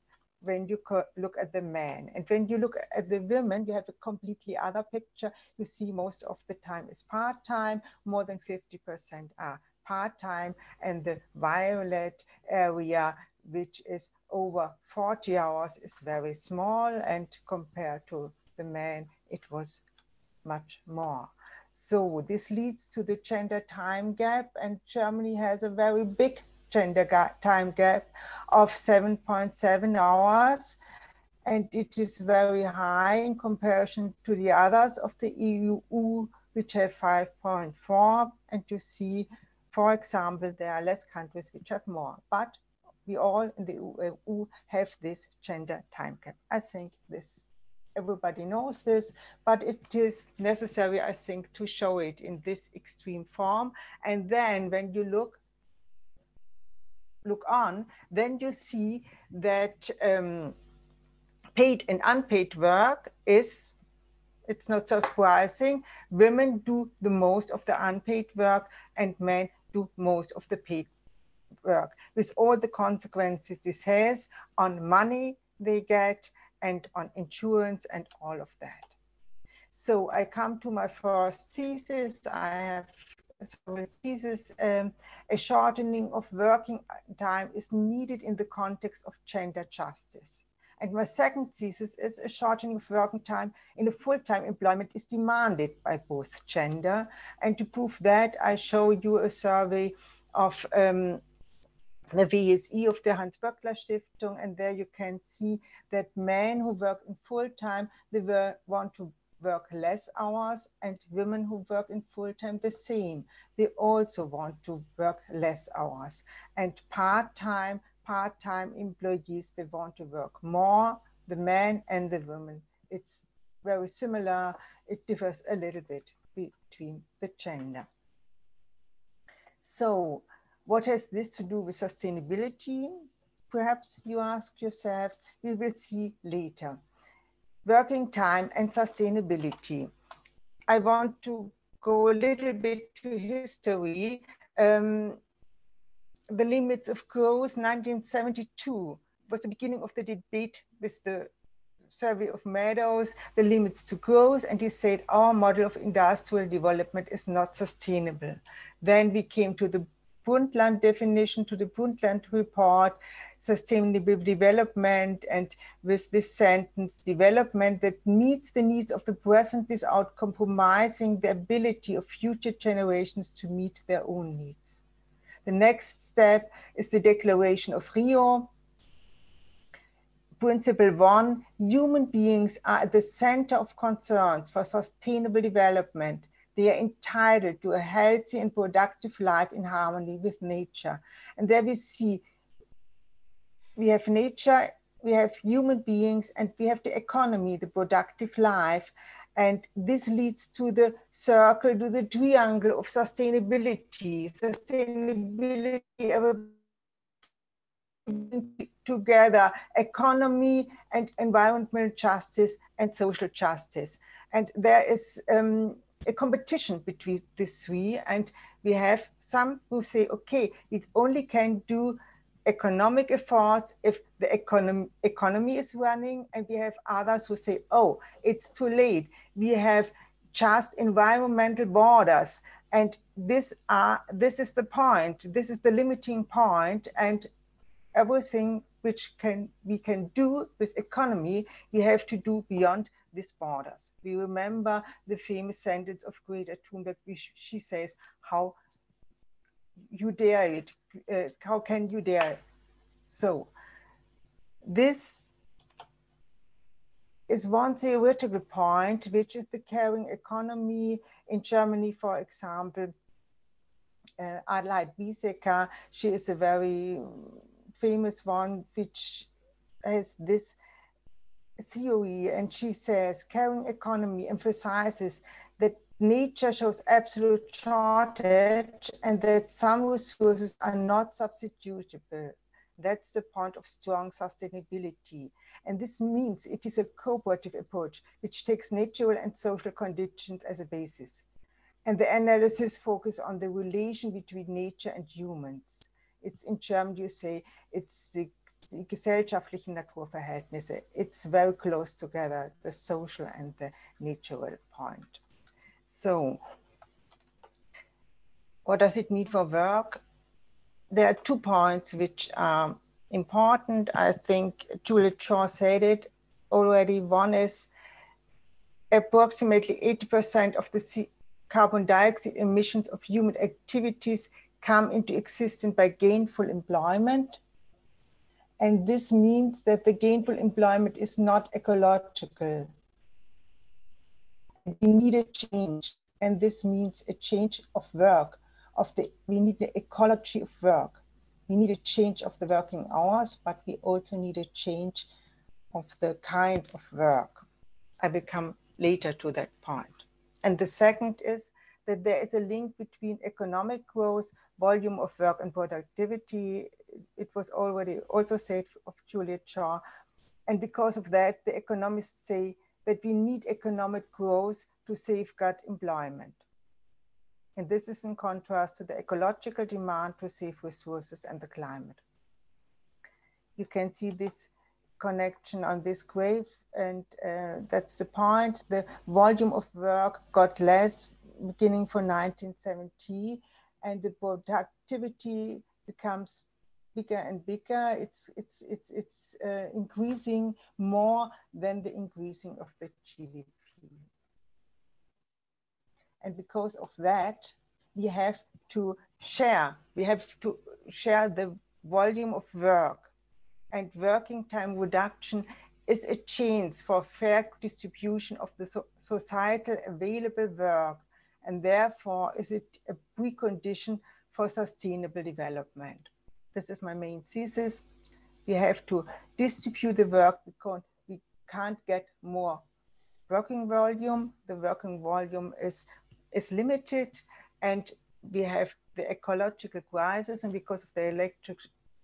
when you look at the men. And when you look at the women, you have a completely other picture. You see most of the time is part-time, more than 50% are part-time and the violet area which is over 40 hours is very small and compared to the men it was much more. So this leads to the gender time gap and Germany has a very big gender ga time gap of 7.7 hours and it is very high in comparison to the others of the EU which have 5.4 and you see for example, there are less countries which have more, but we all in the EU have this gender time gap. I think this everybody knows this, but it is necessary, I think, to show it in this extreme form. And then when you look look on, then you see that um, paid and unpaid work is it's not surprising. Women do the most of the unpaid work and men do most of the paid work with all the consequences this has on money they get and on insurance and all of that. So I come to my first thesis. I have several thesis. Um, a shortening of working time is needed in the context of gender justice. And my second thesis is a shortening of working time in a full-time employment is demanded by both gender. And to prove that, I show you a survey of um, the WSI of the Hans Böckler Stiftung, and there you can see that men who work in full time, they want to work less hours, and women who work in full time the same. They also want to work less hours. And part time, part time employees, they want to work more, the men and the women. It's very similar. It differs a little bit between the gender. So what has this to do with sustainability? Perhaps you ask yourselves, we will see later. Working time and sustainability. I want to go a little bit to history. Um, the limits of growth 1972 was the beginning of the debate with the survey of Meadows, the limits to growth, and he said our model of industrial development is not sustainable. Then we came to the Brundtland definition to the Brundtland report, sustainable development, and with this sentence, development that meets the needs of the present without compromising the ability of future generations to meet their own needs. The next step is the Declaration of Rio. Principle one, human beings are at the center of concerns for sustainable development they are entitled to a healthy and productive life in harmony with nature. And there we see we have nature, we have human beings, and we have the economy, the productive life. And this leads to the circle, to the triangle of sustainability. Sustainability together economy and environmental justice and social justice. And there is um, a competition between these three. And we have some who say, okay, we only can do economic efforts if the economy, economy is running. And we have others who say, oh, it's too late. We have just environmental borders. And this, are, this is the point. This is the limiting. And everything which can we can do with economy, we have to do beyond these borders. We remember the famous sentence of Greta Thunberg, which she says, how you dare it, uh, how can you dare it? So this is one theoretical point, which is the caring economy in Germany, for example. Uh, Adelheid Biesecker, she is a very famous one, which has this theory, and she says caring economy emphasizes that nature shows absolute shortage and that some resources are not substitutable. That's the point of strong sustainability. And this means it is a cooperative approach, which takes natural and social conditions as a basis. And the analysis focuses on the relation between nature and humans. It's in German, you say, it's the gesellschaftlichen Naturverhältnisse. It's very close together, the social and the natural point. So, what does it mean for work? There are two points which are important. I think Juliet Schor said it already. One is approximately 80% of the carbon dioxide emissions of human activities come into existence by gainful employment. And this means that the gainful employment is not ecological. We need a change, and this means a change of work. Of the, we need the ecology of work. We need a change of the working hours, but we also need a change of the kind of work. I will come later to that point. And the second is that there is a link between economic growth, volume of work, and productivity it was already also said of Juliet Schor. And because of that, the economists say that we need economic growth to safeguard employment. And this is in contrast to the ecological demand to save resources and the climate. You can see this connection on this graph, and uh, that's the point. The volume of work got less beginning from 1970, and the productivity becomes bigger and bigger. It's it's it's it's uh, increasing more than the increasing of the GDP. And because of that, we have to share. We have to share the volume of work and working time reduction is a chance for fair distribution of the so societal available work and therefore is it a precondition for sustainable development. This is my main thesis. We have to distribute the work because we can't get more working volume. The working volume is, is limited and we have the ecological crisis and because of the electric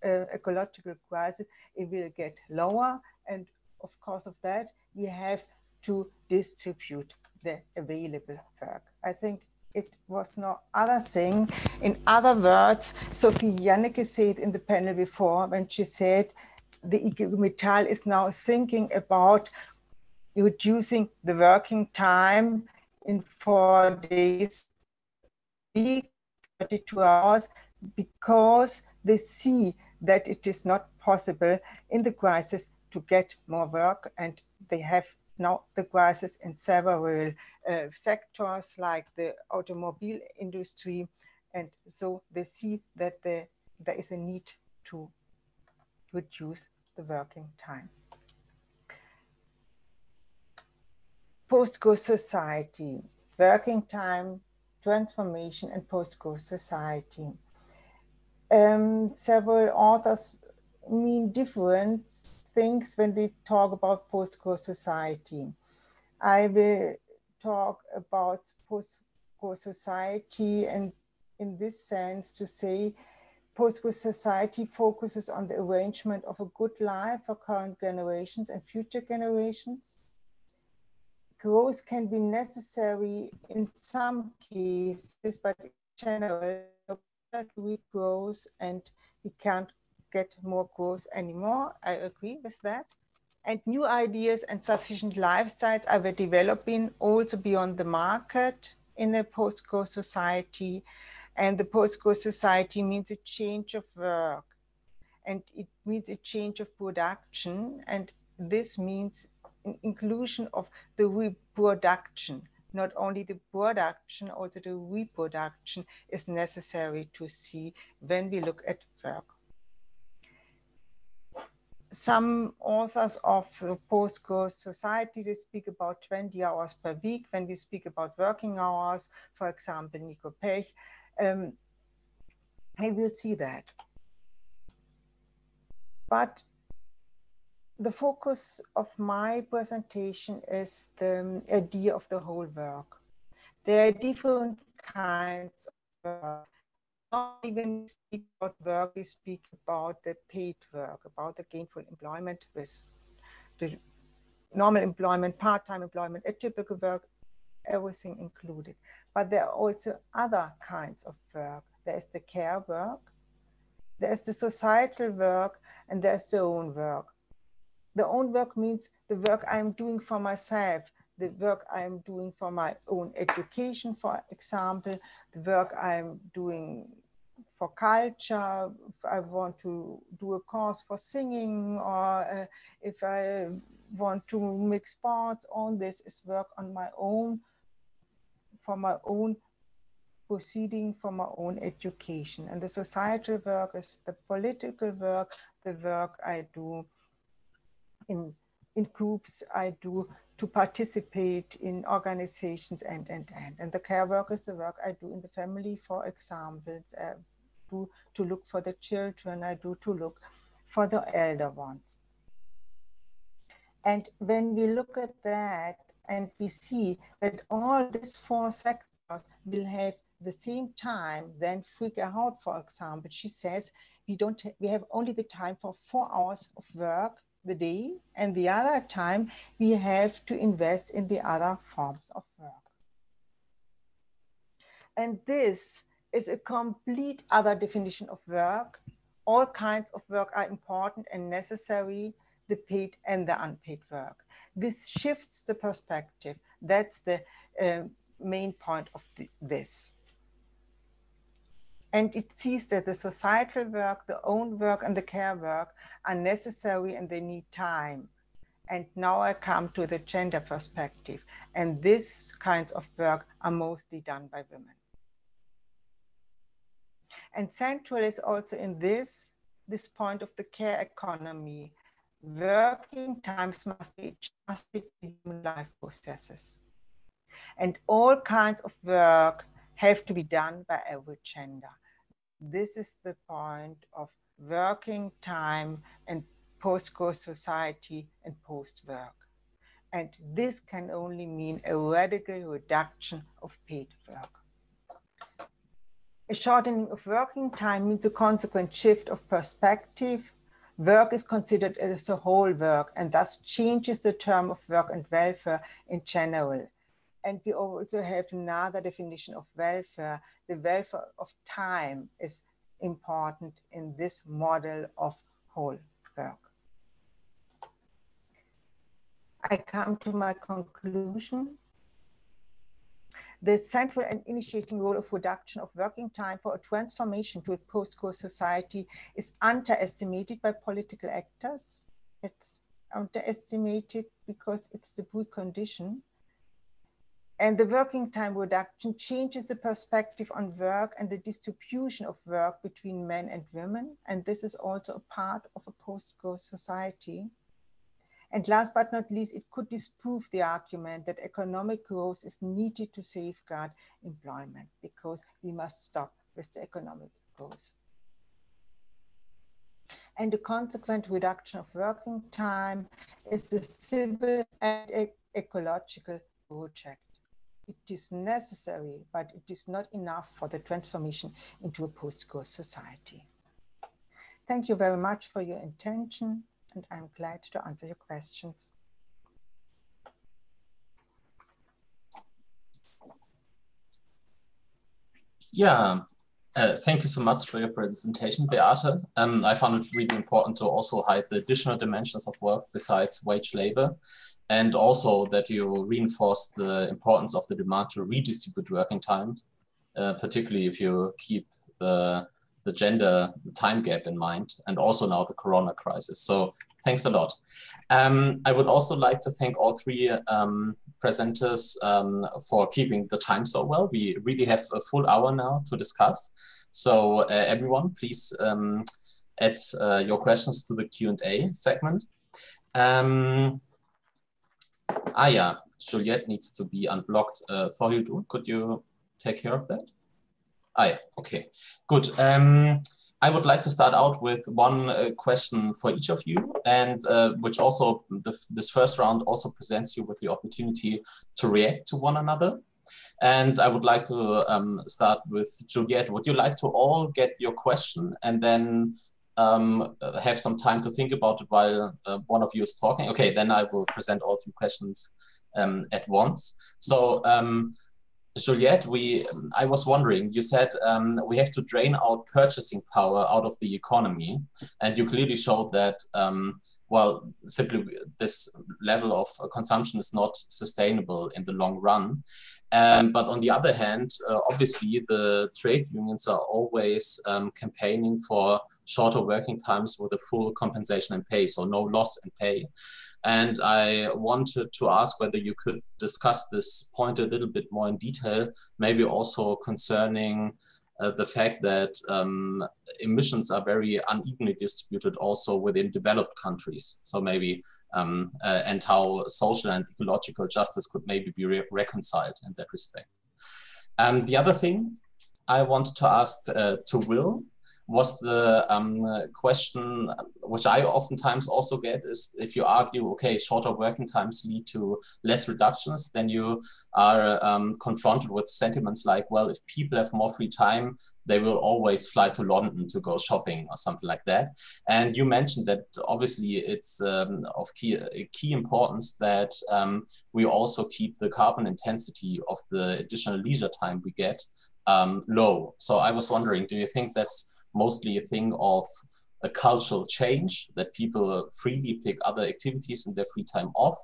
uh, ecological crisis, it will get lower. And of course of that, we have to distribute the available work. I think it was no other thing. In other words, Sophie Janneke said in the panel before when she said the IG Metall is now thinking about reducing the working time in four days, week, 32 hours, because they see that it is not possible in the crisis to get more work and they have now the crisis in several uh, sectors like the automobile industry and so they see that the, there is a need to reduce the working time. Post-growth society, working time, transformation and post-growth society um, several authors mean different things when they talk about post-growth society. I will talk about post-growth society and in this sense to say post-growth society focuses on the arrangement of a good life for current generations and future generations. Growth can be necessary in some cases, but in general, that we grow and we can't get more growth anymore. I agree with that. And new ideas and sufficient lifestyles are developing also beyond the market in a post-growth society. And the post-growth society means a change of work and it means a change of production. And this means inclusion of the reproduction not only the production, also the reproduction is necessary to see when we look at work. Some authors of the post-growth society, they speak about 20 hours per week. When we speak about working hours, for example, Niko Paech, um, I will see that. But the focus of my presentation is the idea of the whole work. There are different kinds of work. Not even speak about work, we speak about the paid work, about the gainful employment with the normal employment, part-time employment, atypical work, everything included. But there are also other kinds of work. There's the care work, there's the societal work, and there's the own work the own work means the work I'm doing for myself, the work I'm doing for my own education, for example, the work I'm doing for culture, I want to do a course for singing, or uh, if I want to mix parts, all this is work on my own, for my own proceeding, for my own education. And the societal work is the political work, the work I do in, in groups I do to participate in organizations and, and, and. And the care work is the work I do in the family, for example, uh, do to look for the children, I do to look for the elder ones. And when we look at that and we see that all these four sectors will have the same time, then Frigga Haug, for example, she says, we don't, we have only the time for four hours of work the day and the other time we have to invest in the other forms of work. And this is a complete other definition of work. All kinds of work are important and necessary, the paid and the unpaid work. This shifts the perspective. That's the uh, main point of the, this. And it sees that the societal work, the own work, and the care work are necessary and they need time. And now I come to the gender perspective. And these kinds of work are mostly done by women. And central is also in this, this point of the care economy. Working times must be adjusted to human life processes. And all kinds of work have to be done by every gender. This is the point of working time and post-growth society and post-work. And this can only mean a radical reduction of paid work. A shortening of working time means a consequent shift of perspective. Work is considered as a whole work and thus changes the term of work and welfare in general. And we also have another definition of welfare. The welfare of time is important in this model of whole work. I come to my conclusion. The central and initiating role of reduction of working time for a transformation to a post-growth society is underestimated by political actors. It's underestimated because it's the precondition. And the working time reduction changes the perspective on work and the distribution of work between men and women. And this is also a part of a post-growth society. And last but not least, it could disprove the argument that economic growth is needed to safeguard employment because we must stop with the economic growth. And the consequent reduction of working time is a civil and ecological project. It is necessary, but it is not enough for the transformation into a post-growth society. Thank you very much for your attention and I'm glad to answer your questions. Yeah, uh, thank you so much for your presentation, Beate. Um, I found it really important to also hide the additional dimensions of work besides wage labor, and also that you reinforced the importance of the demand to redistribute working times, uh, particularly if you keep the the gender time gap in mind, and also now the corona crisis. So thanks a lot. Um, I would also like to thank all three um, presenters um, for keeping the time so well. We really have a full hour now to discuss. So uh, everyone, please um, add uh, your questions to the Q&A segment. Um, ah yeah, Juliet needs to be unblocked. Uh, Thorhildur, could you take care of that? Ah, yeah. Okay, good. Um, I would like to start out with one uh, question for each of you, and uh, which also the, this first round also presents you with the opportunity to react to one another. And I would like to um, start with Juliet. Would you like to all get your question and then um, have some time to think about it while uh, one of you is talking? Okay, then I will present all three questions um, at once. So um, Juliet, we, I was wondering, you said um, we have to drain out purchasing power out of the economy, and you clearly showed that, um, well, simply this level of consumption is not sustainable in the long run. Um, but on the other hand, uh, obviously, the trade unions are always um, campaigning for shorter working times with a full compensation and pay, so no loss in pay. And I wanted to ask whether you could discuss this point a little bit more in detail, maybe also concerning uh, the fact that um, emissions are very unevenly distributed also within developed countries. So maybe, um, uh, and how social and ecological justice could maybe be re reconciled in that respect. Um, the other thing I wanted to ask uh, to Will was the um, question, which I oftentimes also get, is if you argue, okay, shorter working times lead to less reductions, then you are um, confronted with sentiments like, well, if people have more free time, they will always fly to London to go shopping or something like that. And you mentioned that obviously it's um, of key, key importance that um, we also keep the carbon intensity of the additional leisure time we get um, low. So I was wondering, do you think that's mostly a thing of a cultural change that people freely pick other activities in their free time off?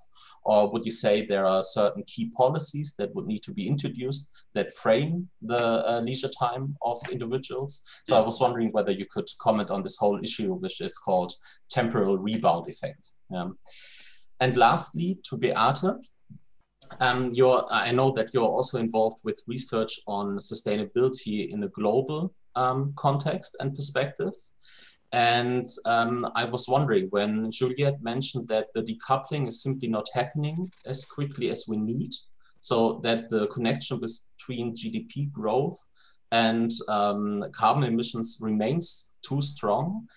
Or would you say there are certain key policies that would need to be introduced that frame the uh, leisure time of individuals? So I was wondering whether you could comment on this whole issue, which is called temporal rebound effect. Um, and lastly, to Beate, um, I know that you're also involved with research on sustainability in a global um, context and perspective. And um, I was wondering when Juliet mentioned that the decoupling is simply not happening as quickly as we need, so that the connection between GDP growth and um, carbon emissions remains too strong.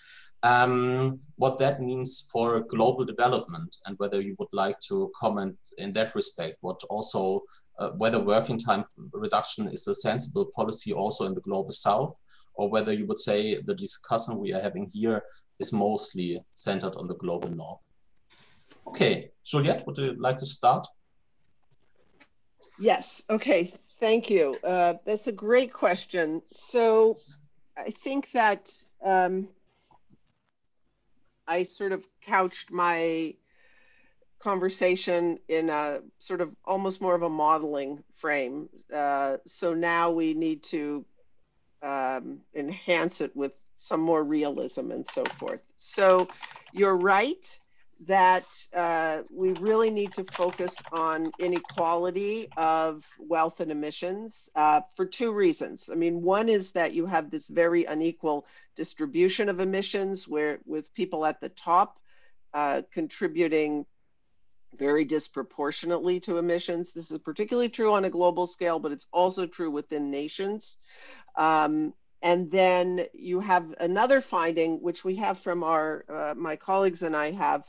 Um, what that means for global development and whether you would like to comment in that respect, what also, uh, whether working time reduction is a sensible policy also in the global south or whether you would say the discussion we are having here is mostly centered on the global north. Okay, Juliet, would you like to start? Yes, okay, thank you. Uh, that's a great question. So I think that um, I sort of couched my conversation in a sort of almost more of a modeling frame. Uh, so now we need to um, enhance it with some more realism and so forth. So you're right that uh, we really need to focus on inequality of wealth and emissions uh, for two reasons. I mean, one is that you have this very unequal distribution of emissions where with people at the top uh, contributing very disproportionately to emissions. This is particularly true on a global scale, but it's also true within nations. Um, and then you have another finding, which we have from our, uh, my colleagues and I have,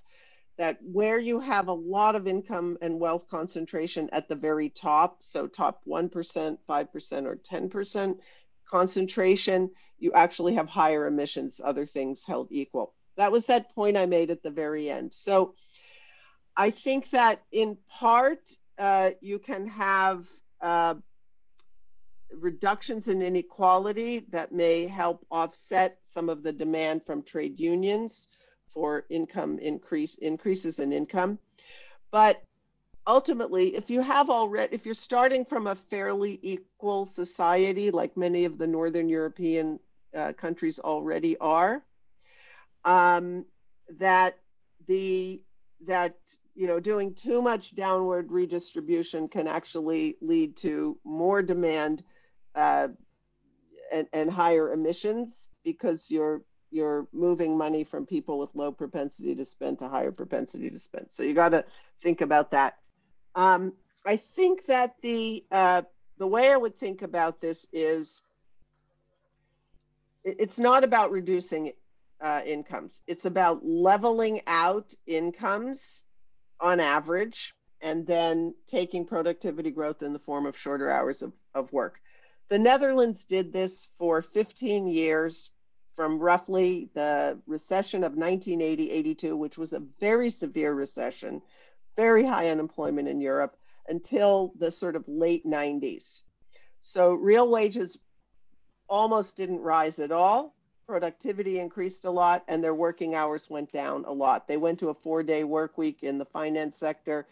that where you have a lot of income and wealth concentration at the very top, so top 1%, 5%, or 10% concentration, you actually have higher emissions, other things held equal. That was that point I made at the very end. So I think that in part, uh, you can have uh, reductions in inequality that may help offset some of the demand from trade unions for income increase increases in income. But ultimately, if you have already, if you're starting from a fairly equal society, like many of the Northern European uh, countries already are, um, that the that you know doing too much downward redistribution can actually lead to more demand uh, and, and higher emissions because you're you're moving money from people with low propensity to spend to higher propensity to spend. So you got to think about that. Um, I think that the uh, the way I would think about this is it's not about reducing uh, incomes. It's about leveling out incomes on average and then taking productivity growth in the form of shorter hours of, of work. The Netherlands did this for 15 years from roughly the recession of 1980 82, which was a very severe recession, very high unemployment in Europe, until the sort of late 90s. So real wages almost didn't rise at all. Productivity increased a lot, and their working hours went down a lot. They went to a four day work week in the finance sector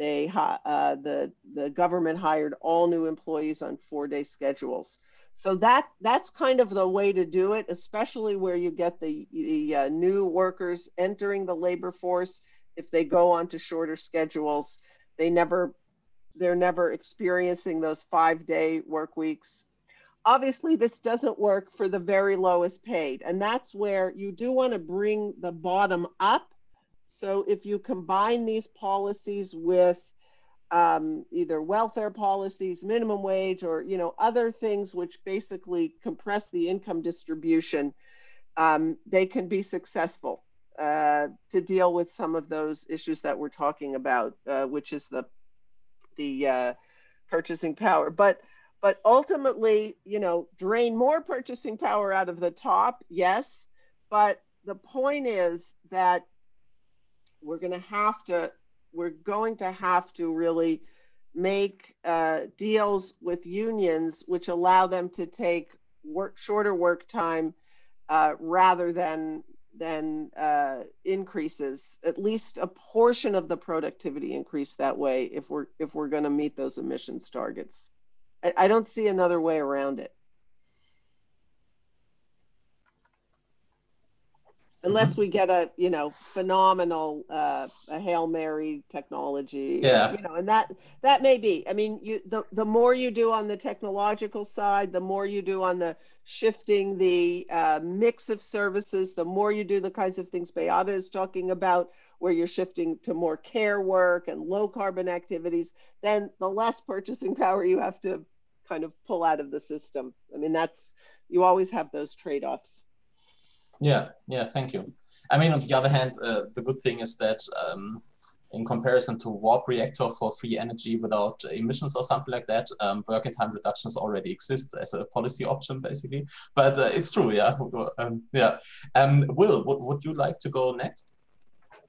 they uh, the the government hired all new employees on four day schedules. So that that's kind of the way to do it, especially where you get the the uh, new workers entering the labor force. If they go onto shorter schedules, they never they're never experiencing those five day work weeks. Obviously, this doesn't work for the very lowest paid, and that's where you do want to bring the bottom up so if you combine these policies with um, either welfare policies, minimum wage, or you know other things which basically compress the income distribution, um, they can be successful uh, to deal with some of those issues that we're talking about, uh, which is the the uh, purchasing power. But but ultimately, you know, drain more purchasing power out of the top, yes. But the point is that we're going to have to we're going to have to really make uh, deals with unions which allow them to take work shorter work time uh, rather than than uh, increases at least a portion of the productivity increase that way if we're if we're going to meet those emissions targets. I, I don't see another way around it. unless mm-hmm. we get a you know phenomenal uh, a hail mary technology yeah you know and that that may be i mean you the, the more you do on the technological side the more you do on the shifting the uh, mix of services the more you do the kinds of things Beate is talking about where you're shifting to more care work and low carbon activities then the less purchasing power you have to kind of pull out of the system i mean that's you always have those trade-offs yeah, yeah, thank you. I mean, on the other hand, uh, the good thing is that um, in comparison to warp reactor for free energy without emissions or something like that, um, working time reductions already exist as a policy option, basically. But uh, it's true, yeah, um, yeah. Um, Will, would you like to go next?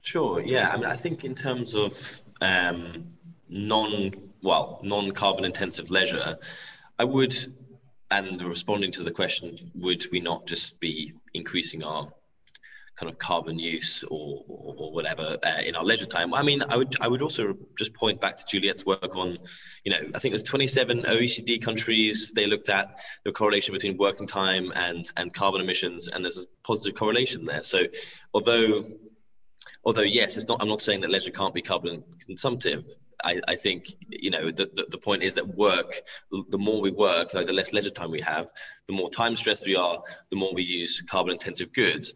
Sure. Yeah. I mean, I think in terms of um, non, well, non-carbon intensive leisure, I would and responding to the question, would we not just be increasing our kind of carbon use or, or, whatever uh, in our leisure time. I mean, I would I would also just point back to Juliet's work on, you know, I think there's 27 OECD countries they looked at the correlation between working time and and carbon emissions, and there's a positive correlation there. So, although although yes, it's not. I'm not saying that leisure can't be carbon consumptive. I, I think you know the, the, the point is that work the more we work like the less leisure time we have the more time stressed we are the more we use carbon intensive goods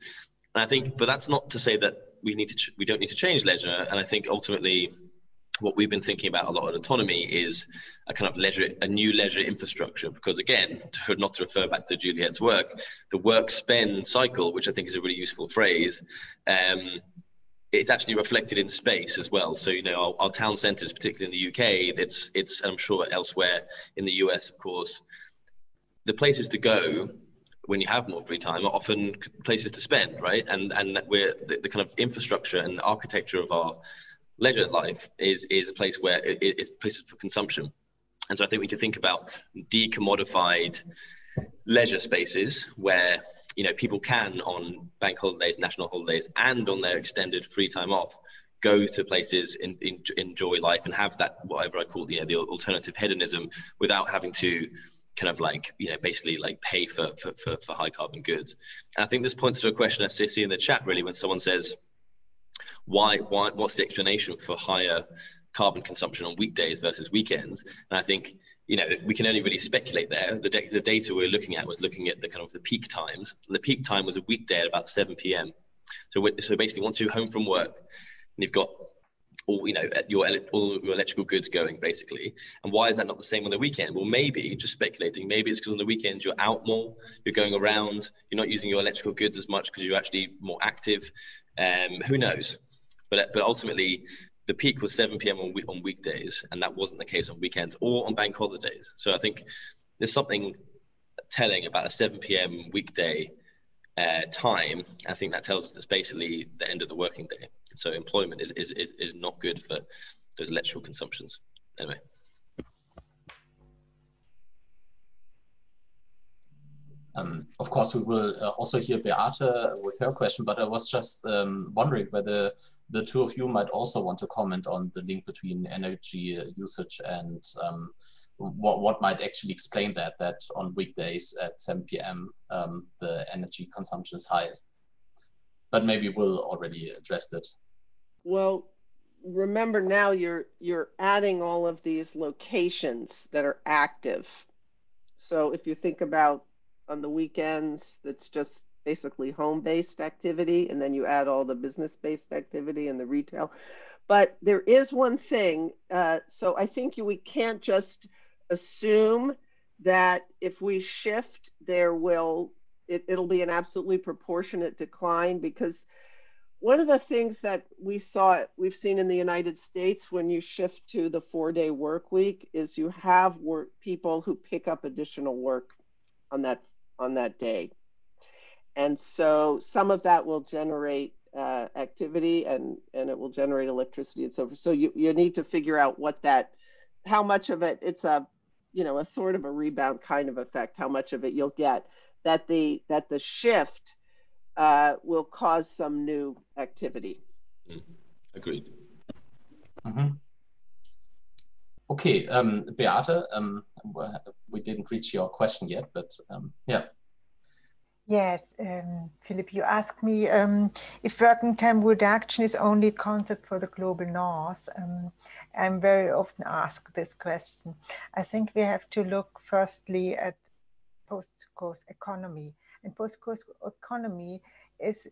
and I think but that's not to say that we need to we don't need to change leisure and I think ultimately what we've been thinking about a lot of autonomy is a kind of leisure, a new leisure infrastructure. Because again, to, not to refer back to Juliet's work, the work spend cycle, which I think is a really useful phrase, um, it's actually reflected in space as well. So you know our, our town centres, particularly in the UK, it's it's I'm sure elsewhere in the US, of course, the places to go when you have more free time are often places to spend, right? And and that we're the, the kind of infrastructure and architecture of our leisure life is is a place where it, it's places for consumption. And so I think we need to think about decommodified leisure spaces where you know people can on bank holidays national holidays and on their extended free time off go to places and in, enjoy life and have that whatever i call you know the alternative hedonism without having to kind of like you know basically like pay for for, for, for high carbon goods. And i think this points to a question i see in the chat really when someone says why why what's the explanation for higher carbon consumption on weekdays versus weekends? And i think you know, we can only really speculate there. The, the data we are looking at was looking at the kind of the peak times. And the peak time was a weekday at about 7 p.m. So, so basically, once you're home from work and you've got all you know your all your electrical goods going basically and why is that not the same on the weekend well maybe just speculating maybe it's because on the weekends you're out more you're going around you're not using your electrical goods as much because you're actually more active um, who knows but but ultimately the peak was 7 p.m. on, on weekdays, and that wasn't the case on weekends or on bank holidays. So I think there's something telling about a 7 p.m. weekday uh, time. I think that tells us it's basically the end of the working day. So employment is, is, is, is not good for those electrical consumptions. Anyway. Um, of course, we will uh, also hear Beate with her question, but I was just um, wondering whether the two of you might also want to comment on the link between energy usage and um, what, what might actually explain that, that on weekdays at 7 p.m. Um, the energy consumption is highest. But maybe Will already addressed it. Well, remember now you're you're adding all of these locations that are active. So if you think about on the weekends, that's just basically home-based activity, and then you add all the business-based activity and the retail. But there is one thing. Uh, so I think we can't just assume that if we shift, there will it, it'll be an absolutely proportionate decline because one of the things that we saw we've seen in the United States when you shift to the four-day work week is you have work people who pick up additional work on that on that day and so some of that will generate uh, activity and, and it will generate electricity and so forth. So you, you need to figure out what that, how much of it, it's a, you know, a sort of a rebound kind of effect, how much of it you'll get that the, that the shift uh, will cause some new activity. Mm. Agreed. Mm -hmm. Okay, um, Beate, um, we didn't reach your question yet, but um, yeah. Yes, um, Philip, you asked me um, if working time reduction is only a concept for the global north. Um, I'm very often asked this question. I think we have to look firstly at post-growth economy. And post-growth economy is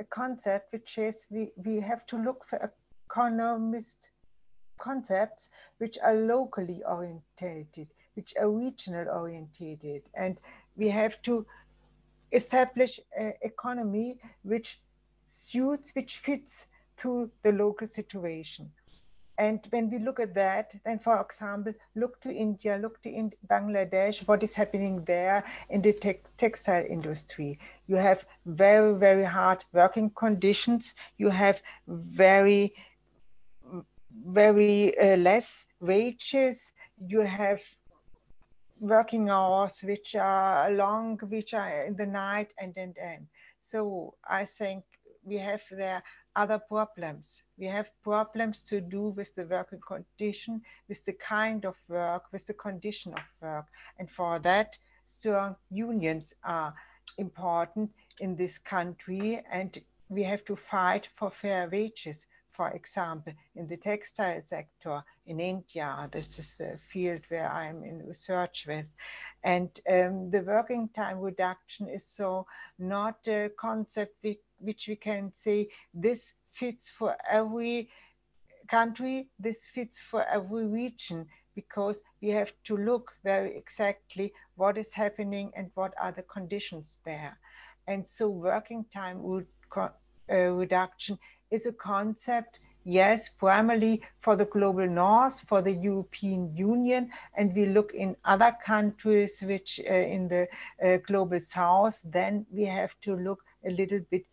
a concept which is we, we have to look for economist concepts which are locally orientated, which are regional orientated. And we have to establish an economy which suits, which fits to the local situation. And when we look at that, then for example, look to India, look to in Bangladesh, what is happening there in the te textile industry. You have very, very hard working conditions. You have very, very uh, less wages. You have working hours which are long, which are in the night and and and. So I think we have there other problems. We have problems to do with the working condition, with the kind of work, with the condition of work. And for that, strong unions are important in this country and we have to fight for fair wages for example, in the textile sector in India. This is a field where I'm in research with. And um, the working time reduction is so not a concept which we can say this fits for every country, this fits for every region, because we have to look very exactly what is happening and what are the conditions there. And so working time would, uh, reduction is a concept, yes, primarily for the global north, for the European Union, and we look in other countries which uh, in the uh, global south, then we have to look a little bit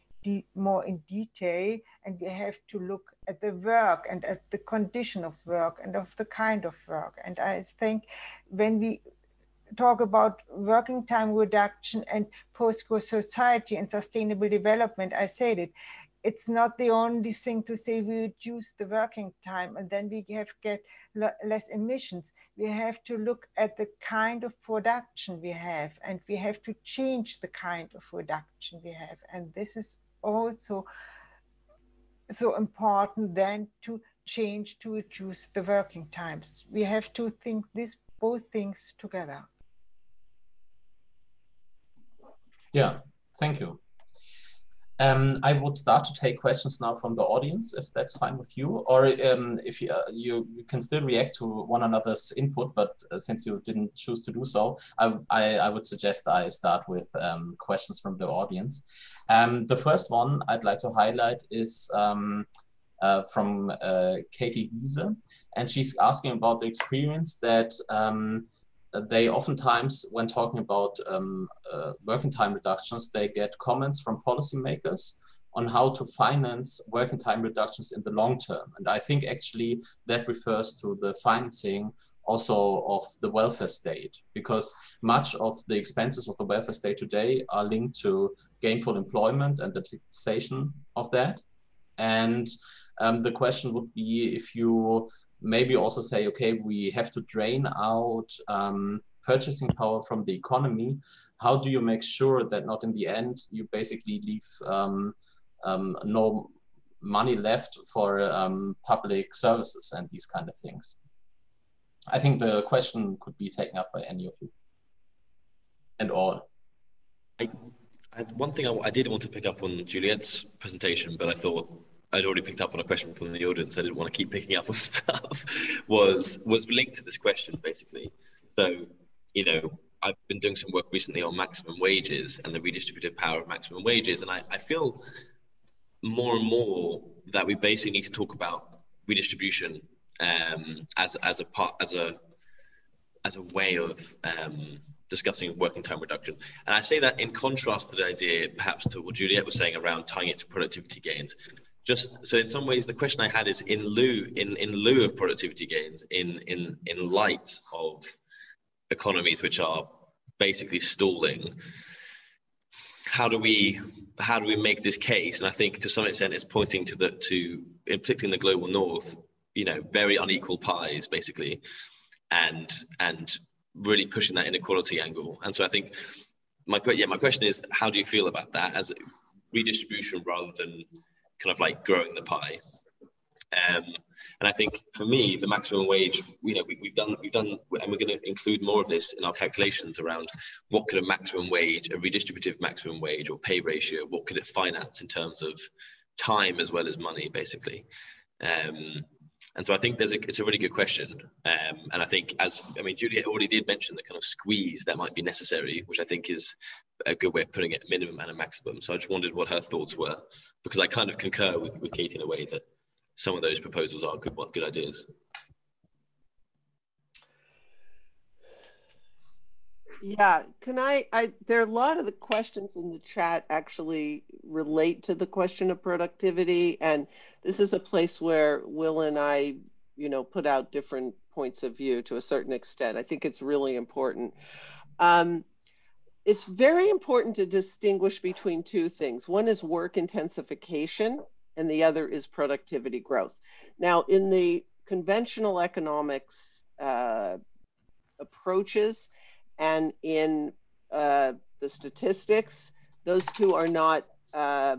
more in detail and we have to look at the work and at the condition of work and of the kind of work. And I think when we talk about working time reduction and post-war society and sustainable development, I said it, it's not the only thing to say we reduce the working time and then we have get less emissions. We have to look at the kind of production we have and we have to change the kind of production we have. And this is also so important then to change to reduce the working times. We have to think this both things together. Yeah, thank you. Um, I would start to take questions now from the audience, if that's fine with you, or um, if you, uh, you, you can still react to one another's input, but uh, since you didn't choose to do so, I, I, I would suggest I start with um, questions from the audience. Um, the first one I'd like to highlight is um, uh, from uh, Katie Wiese, and she's asking about the experience that um, they oftentimes, when talking about um, uh, working time reductions, they get comments from policymakers on how to finance working time reductions in the long term. And I think actually that refers to the financing also of the welfare state, because much of the expenses of the welfare state today are linked to gainful employment and the taxation of that. And um, the question would be if you maybe also say, okay, we have to drain out um, purchasing power from the economy. How do you make sure that not in the end you basically leave um, um, no money left for um, public services and these kind of things? I think the question could be taken up by any of you and all. I, I one thing I, I did want to pick up on Juliet's presentation, but I thought I'd already picked up on a question from the audience. I didn't want to keep picking up on stuff. was was linked to this question basically. So, you know, I've been doing some work recently on maximum wages and the redistributive power of maximum wages, and I, I feel more and more that we basically need to talk about redistribution um, as as a part as a as a way of um, discussing working time reduction. And I say that in contrast to the idea, perhaps to what Juliet was saying around tying it to productivity gains just so in some ways the question i had is in lieu in in lieu of productivity gains in in in light of economies which are basically stalling how do we how do we make this case? And I think to some extent, it's pointing to the to, in particularly in the global north, you know, very unequal pies basically, and and really pushing that inequality angle. And so I think my yeah, my question is, how do you feel about that as redistribution rather than kind of like growing the pie? Um, and I think for me, the maximum wage, you know, we, have done, we've done, and we're going to include more of this in our calculations around what could a maximum wage, a redistributive maximum wage or pay ratio, what could it finance in terms of time as well as money, basically. Um, and so I think there's a, it's a really good question. Um, and I think as, I mean, Juliet already did mention the kind of squeeze that might be necessary, which I think is a good way of putting it, minimum and a maximum. So I just wondered what her thoughts were, because I kind of concur with, with Katie in a way that some of those proposals are good, good ideas. Yeah, can I, I, there are a lot of the questions in the chat actually relate to the question of productivity. And this is a place where Will and I, you know, put out different points of view to a certain extent. I think it's really important. Um, it's very important to distinguish between two things. One is work intensification, and the other is productivity growth. Now, in the conventional economics uh, approaches and in uh, the statistics, those two are not uh,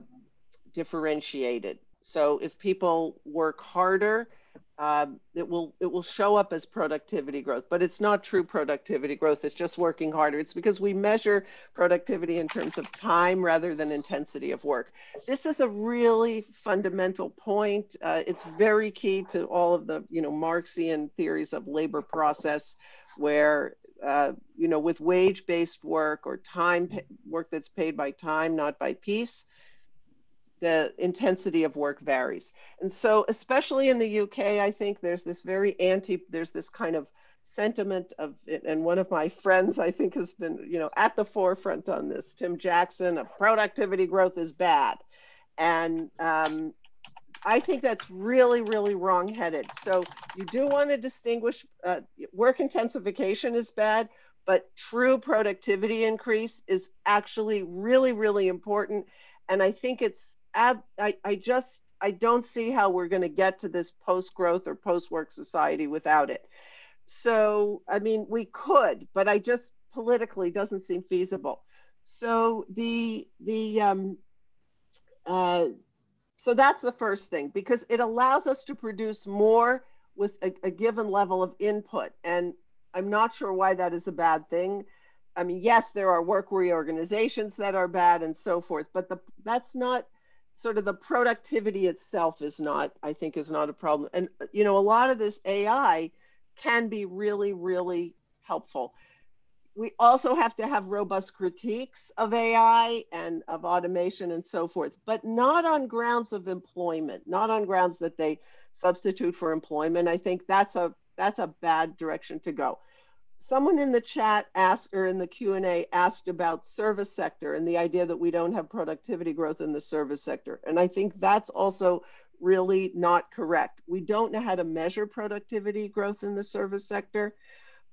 differentiated. So if people work harder, um, it will it will show up as productivity growth, but it's not true productivity growth. It's just working harder. It's because we measure productivity in terms of time rather than intensity of work. This is a really fundamental point. Uh, it's very key to all of the you know Marxian theories of labor process, where uh, you know with wage-based work or time work that's paid by time, not by piece the intensity of work varies. And so, especially in the UK, I think there's this very anti, there's this kind of sentiment of it. And one of my friends, I think, has been, you know, at the forefront on this, Tim Jackson, of productivity growth is bad. And um, I think that's really, really wrong-headed. So you do want to distinguish uh, work intensification is bad, but true productivity increase is actually really, really important. And I think it's ab- I, I just I don't see how we're going to get to this post growth or post work society without it. So, I mean, we could, but I just politically doesn't seem feasible. So the the um, uh, so that's the first thing because it allows us to produce more with a, a given level of input, and I'm not sure why that is a bad thing. I mean, yes, there are work reorganizations that are bad and so forth, but the that's not sort of the productivity itself is not, I think, is not a problem. And, you know, a lot of this AI can be really, really helpful. We also have to have robust critiques of AI and of automation and so forth, but not on grounds of employment, not on grounds that they substitute for employment. I think that's a that's a bad direction to go someone in the chat asked or in the q&a asked about service sector and the idea that we don't have productivity growth in the service sector. And i think that's also really not correct. We don't know how to measure productivity growth in the service sector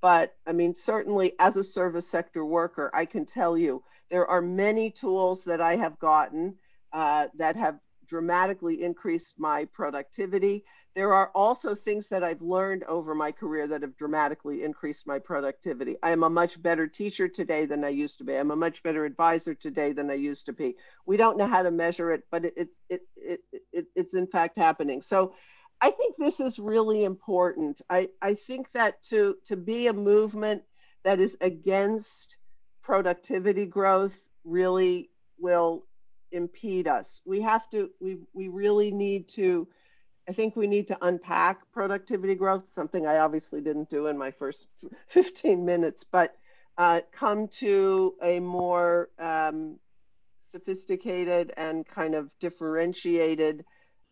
but i mean certainly as a service sector worker i can tell you there are many tools that i have gotten uh, that have dramatically increased my productivity there are also things that I've learned over my career that have dramatically increased my productivity. I am a much better teacher today than I used to be. I'm a much better advisor today than I used to be. We don't know how to measure it, but it, it, it, it, it's in fact happening. So I think this is really important. I, I think that to, to be a movement that is against productivity growth really will impede us. We have to, we, we really need to I think we need to unpack productivity growth, something I obviously didn't do in my first 15 minutes, but uh, come to a more um, sophisticated and kind of differentiated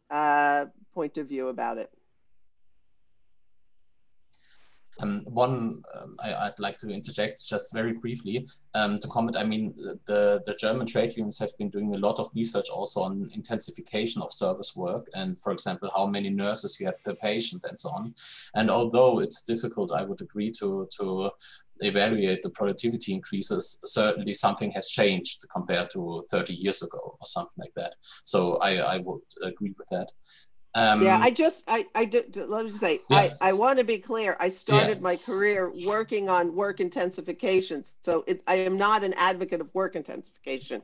uh, point of view about it. Um, one, um, I, would like to interject just very briefly um, to comment. I mean, the, the German trade unions have been doing a lot of research also on intensification of service work and, for example, how many nurses you have per patient and so on. And although it's difficult, I would agree to, to evaluate the productivity increases, certainly something has changed compared to 30 years ago or something like that. So I, I would agree with that. Um, yeah, I just, I, I did, let me just say, yeah. I, I want to be clear. I started yeah. my career working on work intensification. So it, I am not an advocate of work intensification.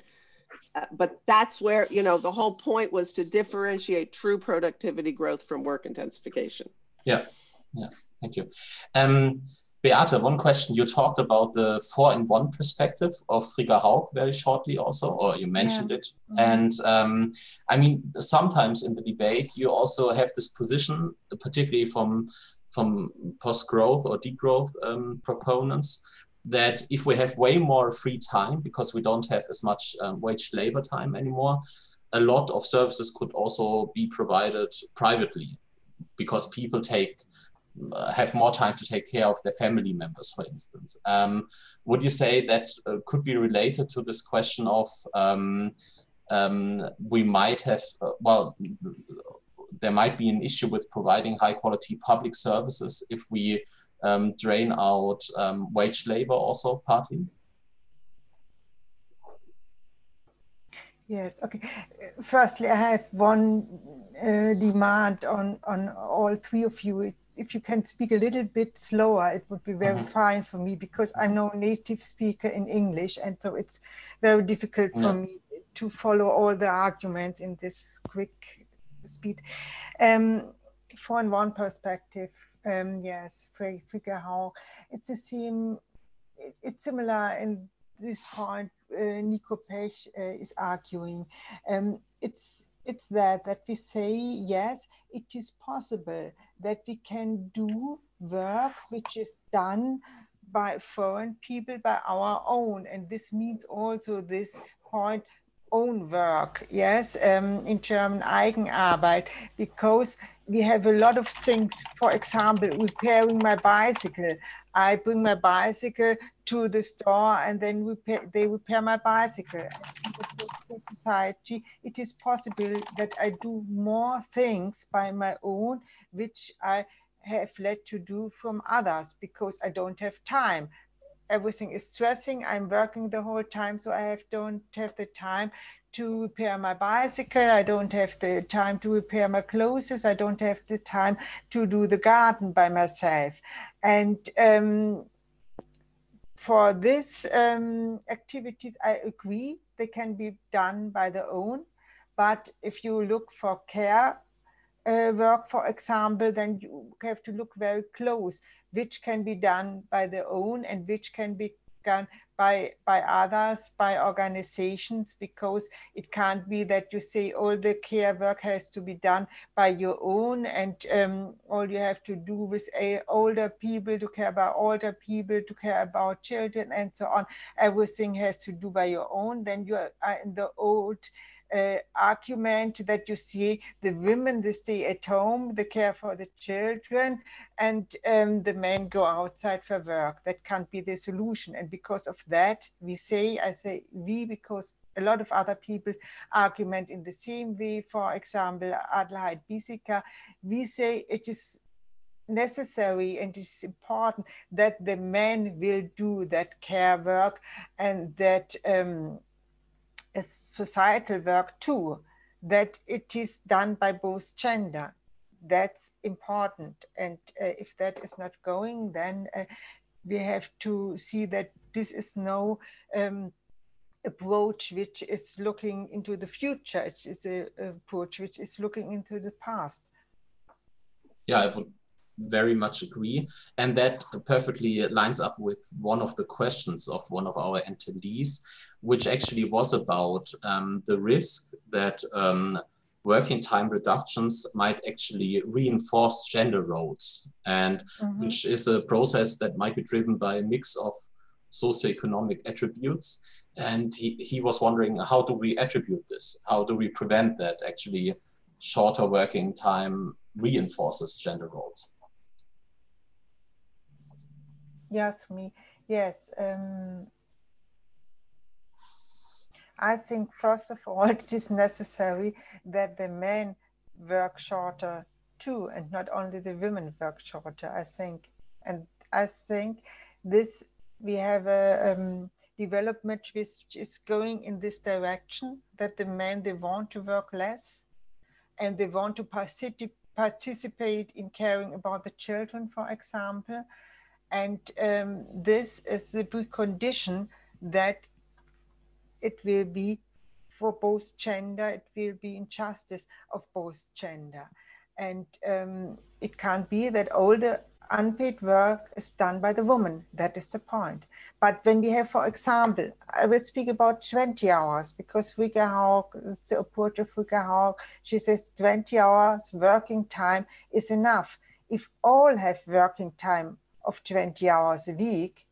Uh, but that's where, you know, the whole point was to differentiate true productivity growth from work intensification. Yeah, yeah, thank you. Um, Beate, one question. You talked about the four in one perspective of Frigga Haug very shortly also, or you mentioned yeah. it. Mm-hmm. And um, I mean, sometimes in the debate, you also have this position, particularly from, from post growth or degrowth um, proponents, that if we have way more free time because we don't have as much um, wage labor time anymore, a lot of services could also be provided privately because people take have more time to take care of their family members, for instance. Um, would you say that uh, could be related to this question of um, um, we might have, uh, well, there might be an issue with providing high quality public services if we um, drain out um, wage labor also partly? Yes, okay. Firstly, I have one uh, demand on, on all three of you. If you can speak a little bit slower, it would be very mm -hmm. fine for me because I'm no native speaker in English. And so it's very difficult for yeah. me to follow all the arguments in this quick speed. Um, from one perspective, um, yes, Frigga Haug it's the same. It's similar in this point. Uh, Niko Paech uh, is arguing. Um, it's it's that that we say yes, it is possible that we can do work which is done by foreign people by our own, and this means also this point own work, yes, um, in German Eigenarbeit, because we have a lot of things, for example, repairing my bicycle. I bring my bicycle to the store and then repair, they repair my bicycle. In society, it is possible that I do more things by my own, which I have led to do from others because I don't have time everything is stressing. I'm working the whole time, so I have, don't have the time to repair my bicycle. I don't have the time to repair my clothes. I don't have the time to do the garden by myself. And um, for these um, activities, I agree they can be done by their own. But if you look for care uh, work, for example, then you have to look very close, which can be done by their own and which can be done by, by others, by organizations, because it can't be that you say all the care work has to be done by your own and um, all you have to do with older people to care about older people, to care about children and so on. Everything has to do by your own. Then you are in the old uh, argument that you see the women they stay at home they care for the children and um, the men go outside for work. That can't be the solution. And because of that we say i say we because a lot of other people argument in the same way. For example adelheid Biesecker we say it is necessary and it's important that the men will do that care work and that um, a societal work too, that it is done by both gender. That's important. And uh, if that is not going, then uh, we have to see that this is no um, approach which is looking into the future. It's an approach which is looking into the past. Yeah, I would very much agree. And that perfectly lines up with one of the questions of one of our attendees, which actually was about um, the risk that um, working time reductions might actually reinforce gender roles, and mm -hmm. which is a process that might be driven by a mix of socioeconomic attributes. And he, he was wondering, how do we attribute this? How do we prevent that actually shorter working time reinforces gender roles? Yes, me. Yes. Um, I think, first of all, it is necessary that the men work shorter too, and not only the women work shorter, I think. And I think this we have a um, development which is going in this direction that the men they want to work less and they want to participate participate in caring about the children, for example. And um, this is the precondition that it will be for both gender, it will be injustice of both gender. And um, it can't be that all the unpaid work is done by the woman. That is the point. But when we have, for example, I will speak about 20 hours because Frigga Haug, the approach of Frigga Haug, she says 20 hours working time is enough. If all have working time of 20 hours a week,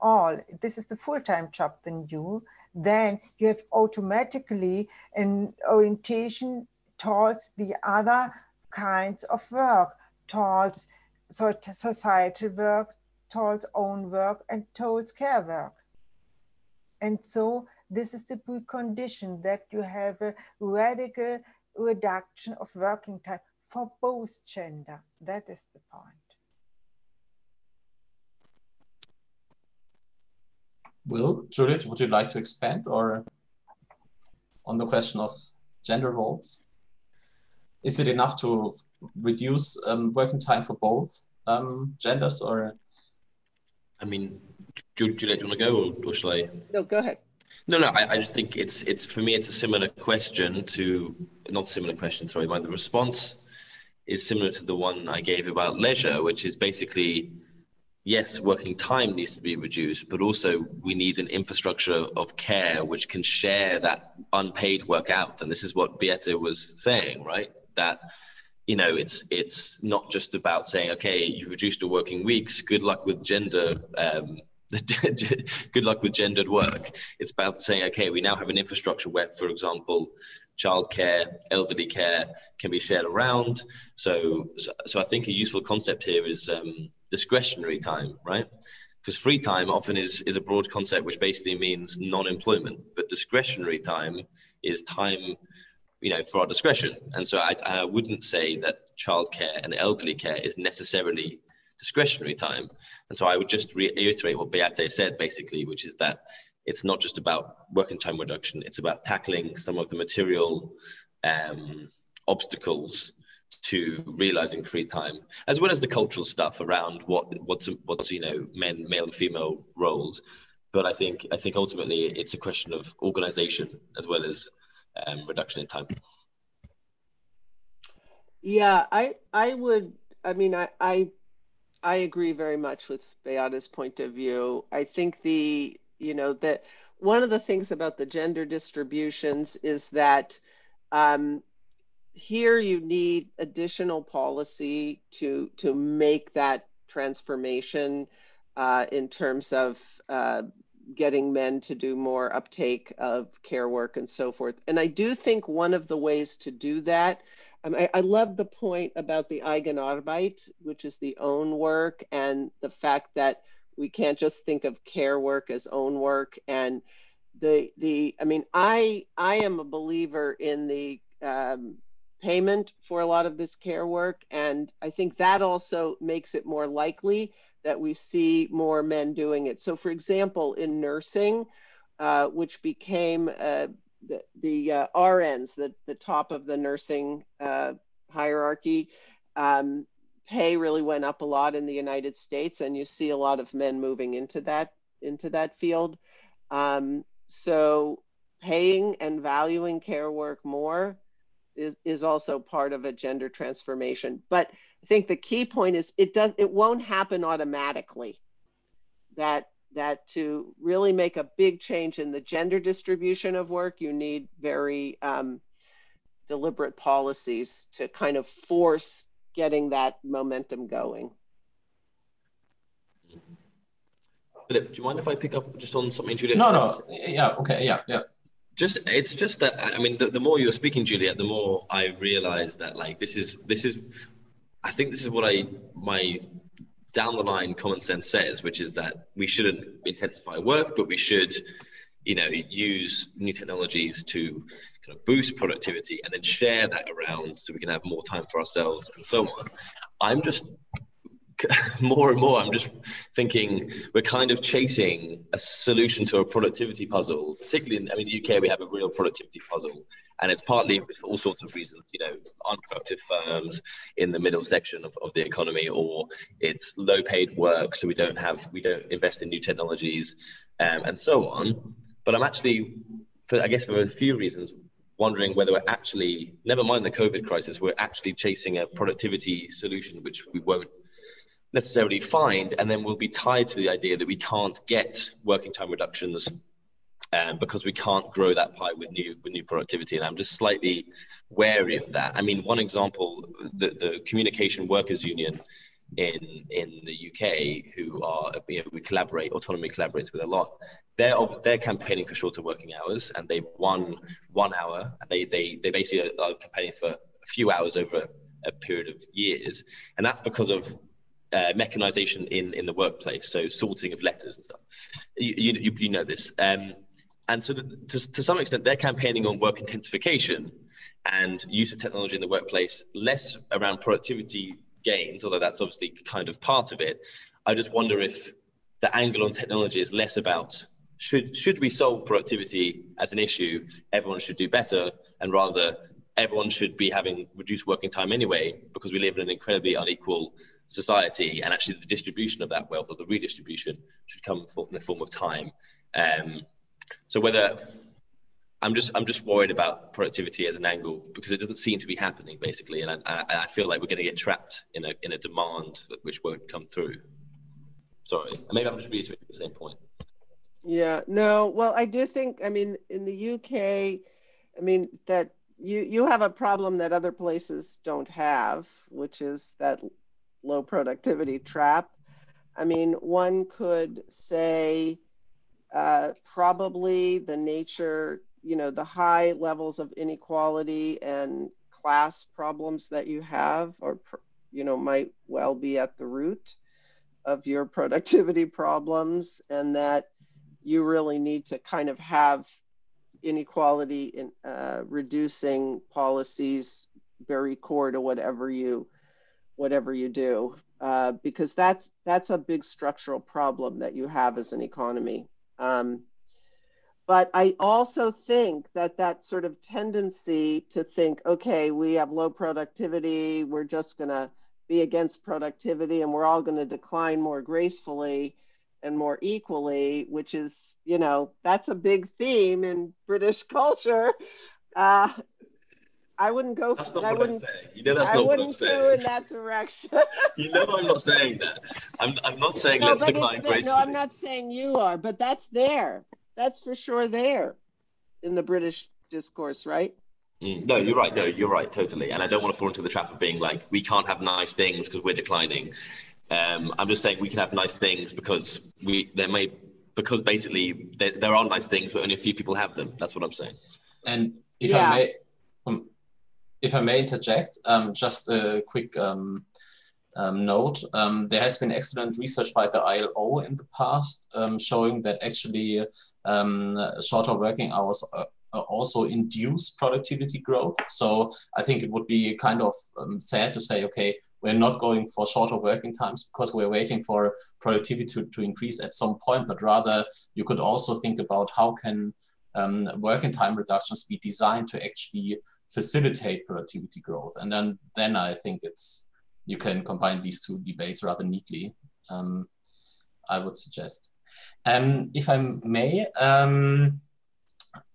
all, this is the full-time job than you, then you have automatically an orientation towards the other kinds of work, towards societal work, towards own work, and towards care work. And so this is the precondition that you have a radical reduction of working time for both gender. That is the point. Will, Juliet, would you like to expand or on the question of gender roles? Is it enough to reduce um, working time for both um, genders or? I mean, Juliet, do you want to go or, or shall I? No, go ahead. No, no. I, I just think it's it's for me. It's a similar question to not similar question. Sorry, but the response is similar to the one I gave about leisure, which is basically yes, working time needs to be reduced, but also we need an infrastructure of care which can share that unpaid work out. And this is what Beate was saying, right? That you know it's it's not just about saying okay you've reduced your working weeks good luck with gender um, good luck with gendered work it's about saying okay we now have an infrastructure where for example childcare elderly care can be shared around so so, so i think a useful concept here is um, discretionary time right because free time often is is a broad concept which basically means non-employment but discretionary time is time you know, for our discretion. And so I, I wouldn't say that childcare and elderly care is necessarily discretionary time. And so I would just reiterate what Beate said, basically, which is that it's not just about working time reduction, it's about tackling some of the material um, obstacles to realizing free time, as well as the cultural stuff around what what's what's you know men, male and female roles. But I think I think ultimately it's a question of organization as well as um, reduction in time. Yeah, I I would. I mean, I I I agree very much with Beate's point of view. I think the you know that one of the things about the gender distributions is that um, here you need additional policy to to make that transformation uh, in terms of uh, getting men to do more uptake of care work and so forth. And I do think one of the ways to do that, um, I, I love the point about the Eigenarbeit, which is the own work, and the fact that we can't just think of care work as own work. And the the I mean, I I am a believer in the um, payment for a lot of this care work, and I think that also makes it more likely that we see more men doing it. So, for example, in nursing, uh, which became uh, the, the uh, RNs, the, the top of the nursing uh, hierarchy, um, pay really went up a lot in the United States, and you see a lot of men moving into that into that field. Um, so, paying and valuing care work more is, is also part of a gender transformation. But I think the key point is it does it won't happen automatically. That that to really make a big change in the gender distribution of work, you need very um, deliberate policies to kind of force getting that momentum going. Philip, do you mind if I pick up just on something Juliet? No, no, yeah, okay, yeah, yeah. Just it's just that I mean, the, the more you're speaking, Juliet, the more I realize that like this is this is I think this is what I my down the line common sense says, which is that we shouldn't intensify work, but we should, you know, use new technologies to kind of boost productivity and then share that around so we can have more time for ourselves and so on. I'm just more and more, I'm just thinking we're kind of chasing a solution to a productivity puzzle. Particularly in, I mean, the UK, we have a real productivity puzzle, and it's partly for all sorts of reasons. You know, unproductive firms in the middle section of, of the economy, or it's low-paid work, so we don't have we don't invest in new technologies, um, and so on. But I'm actually, for I guess for a few reasons, wondering whether we're actually, never mind the COVID crisis, we're actually chasing a productivity solution which we won't necessarily find, and then we'll be tied to the idea that we can't get working time reductions um, because we can't grow that pie with new with new productivity. And I'm just slightly wary of that. I mean, one example, the, the Communication Workers Union in in the UK, who are you know, we collaborate, autonomy collaborates with a lot. They're they're campaigning for shorter working hours, and they've won one hour. And they they they basically are campaigning for a few hours over a period of years, and that's because of uh, mechanization in, in the workplace, so sorting of letters and stuff. You, you, you know this. Um, and so, the, to, to some extent, they're campaigning on work intensification and use of technology in the workplace, less around productivity gains, although that's obviously kind of part of it. I just wonder if the angle on technology is less about should should we solve productivity as an issue, everyone should do better, and rather everyone should be having reduced working time anyway, because we live in an incredibly unequal society, and actually the distribution of that wealth or the redistribution should come in the form of time. Um, so whether I'm just I'm just worried about productivity as an angle because it doesn't seem to be happening basically, and I, I feel like we're going to get trapped in a in a demand which won't come through. Sorry, maybe I'm just reiterating the same point. Yeah, no, well, I do think I mean in the UK, I mean that you you have a problem that other places don't have, which is that low productivity trap. I mean, one could say uh, probably the nature, you know, the high levels of inequality and class problems that you have, or, you know, might well be at the root of your productivity problems, and that you really need to kind of have inequality in uh, reducing policies very core to whatever you whatever you do, uh, because that's that's a big structural problem that you have as an economy. Um, but I also think that that sort of tendency to think, okay, we have low productivity, we're just going to be against productivity, and we're all going to decline more gracefully and more equally, which is, you know, that's a big theme in British culture. Uh, I wouldn't go. That's not I what I'm saying. You know, that's not what I'm saying. I wouldn't go in that direction. you know, I'm not saying that. I'm, I'm not saying no, let's decline gracefully. No, I'm not saying you are, but that's there. That's for sure there in the British discourse, right? Mm, no, you're right. No, you're right, totally. And I don't want to fall into the trap of being like, we can't have nice things because we're declining. Um, I'm just saying we can have nice things because we there may because basically there, there are nice things, but only a few people have them. That's what I'm saying. And if yeah. I may, um, if I may interject, um, just a quick um, um, note. Um, there has been excellent research by the ILO in the past um, showing that actually um, shorter working hours also induce productivity growth. So I think it would be kind of sad to say, okay, we're not going for shorter working times because we're waiting for productivity to, to increase at some point, but rather you could also think about how can um, working time reductions be designed to actually facilitate productivity growth. And then, then I think it's you can combine these two debates rather neatly. Um, I would suggest. Um, if I may, um,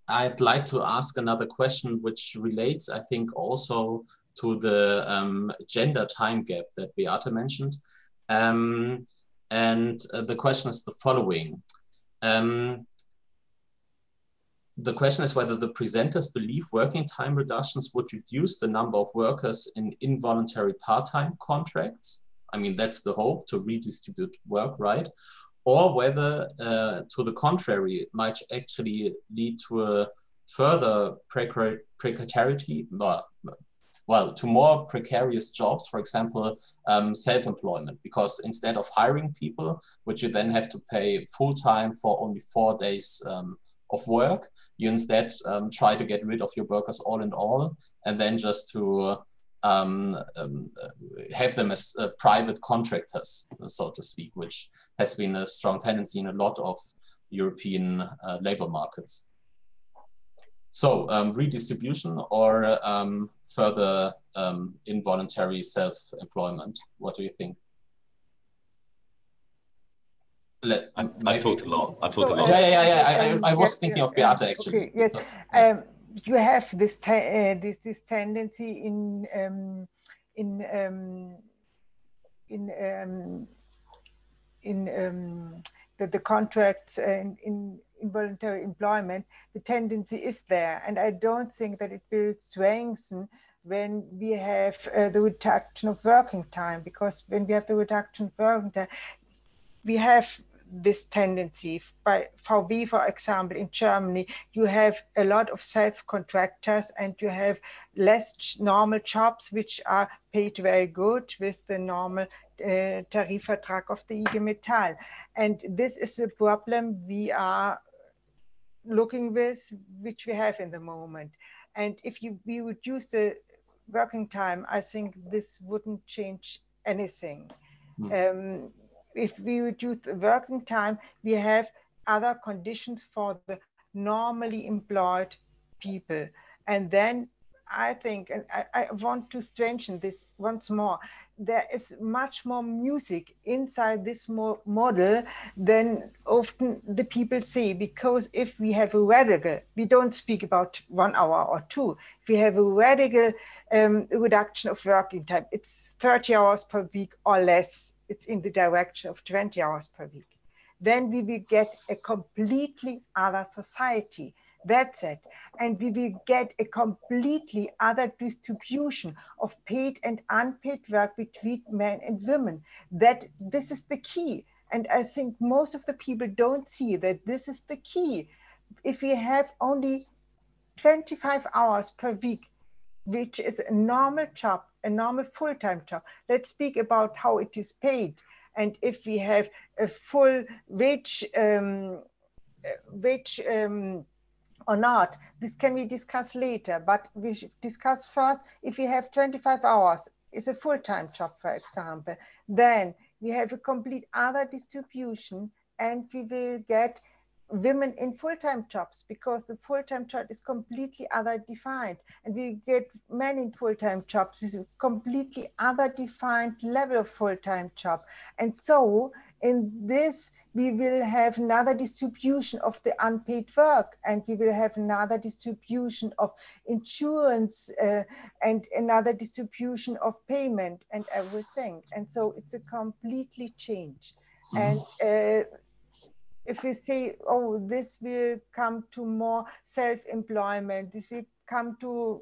I'd like to ask another question, which relates, I think, also to the um, gender time gap that Beate mentioned. Um, and uh, the question is the following. The question is whether the presenters believe working time reductions would reduce the number of workers in involuntary part-time contracts. I mean, that's the hope to redistribute work, right? Or whether, uh, to the contrary, it might actually lead to a further precar precarity, well, to more precarious jobs, for example, um, self-employment, because instead of hiring people, which you then have to pay full-time for only four days um, of work, you instead um, try to get rid of your workers all in all, and then just to um, um, have them as uh, private contractors, so to speak, which has been a strong tendency in a lot of European uh, labor markets. So um, redistribution or um, further um, involuntary self-employment? What do you think? Let, I, I talked a lot. I talked so, a lot. Yeah, yeah, yeah. I, I, I was thinking of Beate actually. Okay, yes. Um, you have this uh, this this tendency in um, in um, in um, in um, the, the contracts in, in involuntary employment, the tendency is there. And I don't think that it will strengthen when we have uh, the reduction of working time, because when we have the reduction of working time, we have this tendency. By VW, for example, in Germany, you have a lot of self-contractors and you have less normal jobs which are paid very good with the normal uh, Tarifvertrag of the IG Metall. And this is a problem we are looking with, which we have in the moment. And if you we reduce the working time, I think this wouldn't change anything. Mm. Um, if we reduce the working time, we have other conditions for the normally employed people. And then I think, and I, I want to strengthen this once more, there is much more music inside this mo model than often the people say because if we have a radical we don't speak about one hour or two. If we have a radical um, reduction of working time it's 30 hours per week or less it's in the direction of 20 hours per week then we will get a completely other society that's it. And we will get a completely other distribution of paid and unpaid work between men and women. That this is the key. And I think most of the people don't see that this is the key. If we have only 25 hours per week, which is a normal job, a normal full-time job, let's speak about how it is paid. And if we have a full wage, um, wage um, or not. This can be discussed later, but we discuss first if you have 25 hours, it's a full-time job, for example, then we have a complete other distribution and we will get women in full-time jobs because the full-time job is completely other defined. And we get men in full-time jobs with a completely other defined level of full-time job. And so in this we will have another distribution of the unpaid work and we will have another distribution of insurance uh, and another distribution of payment and everything. And so it's a completely change. And uh, if we say, oh, this will come to more self-employment, this will come to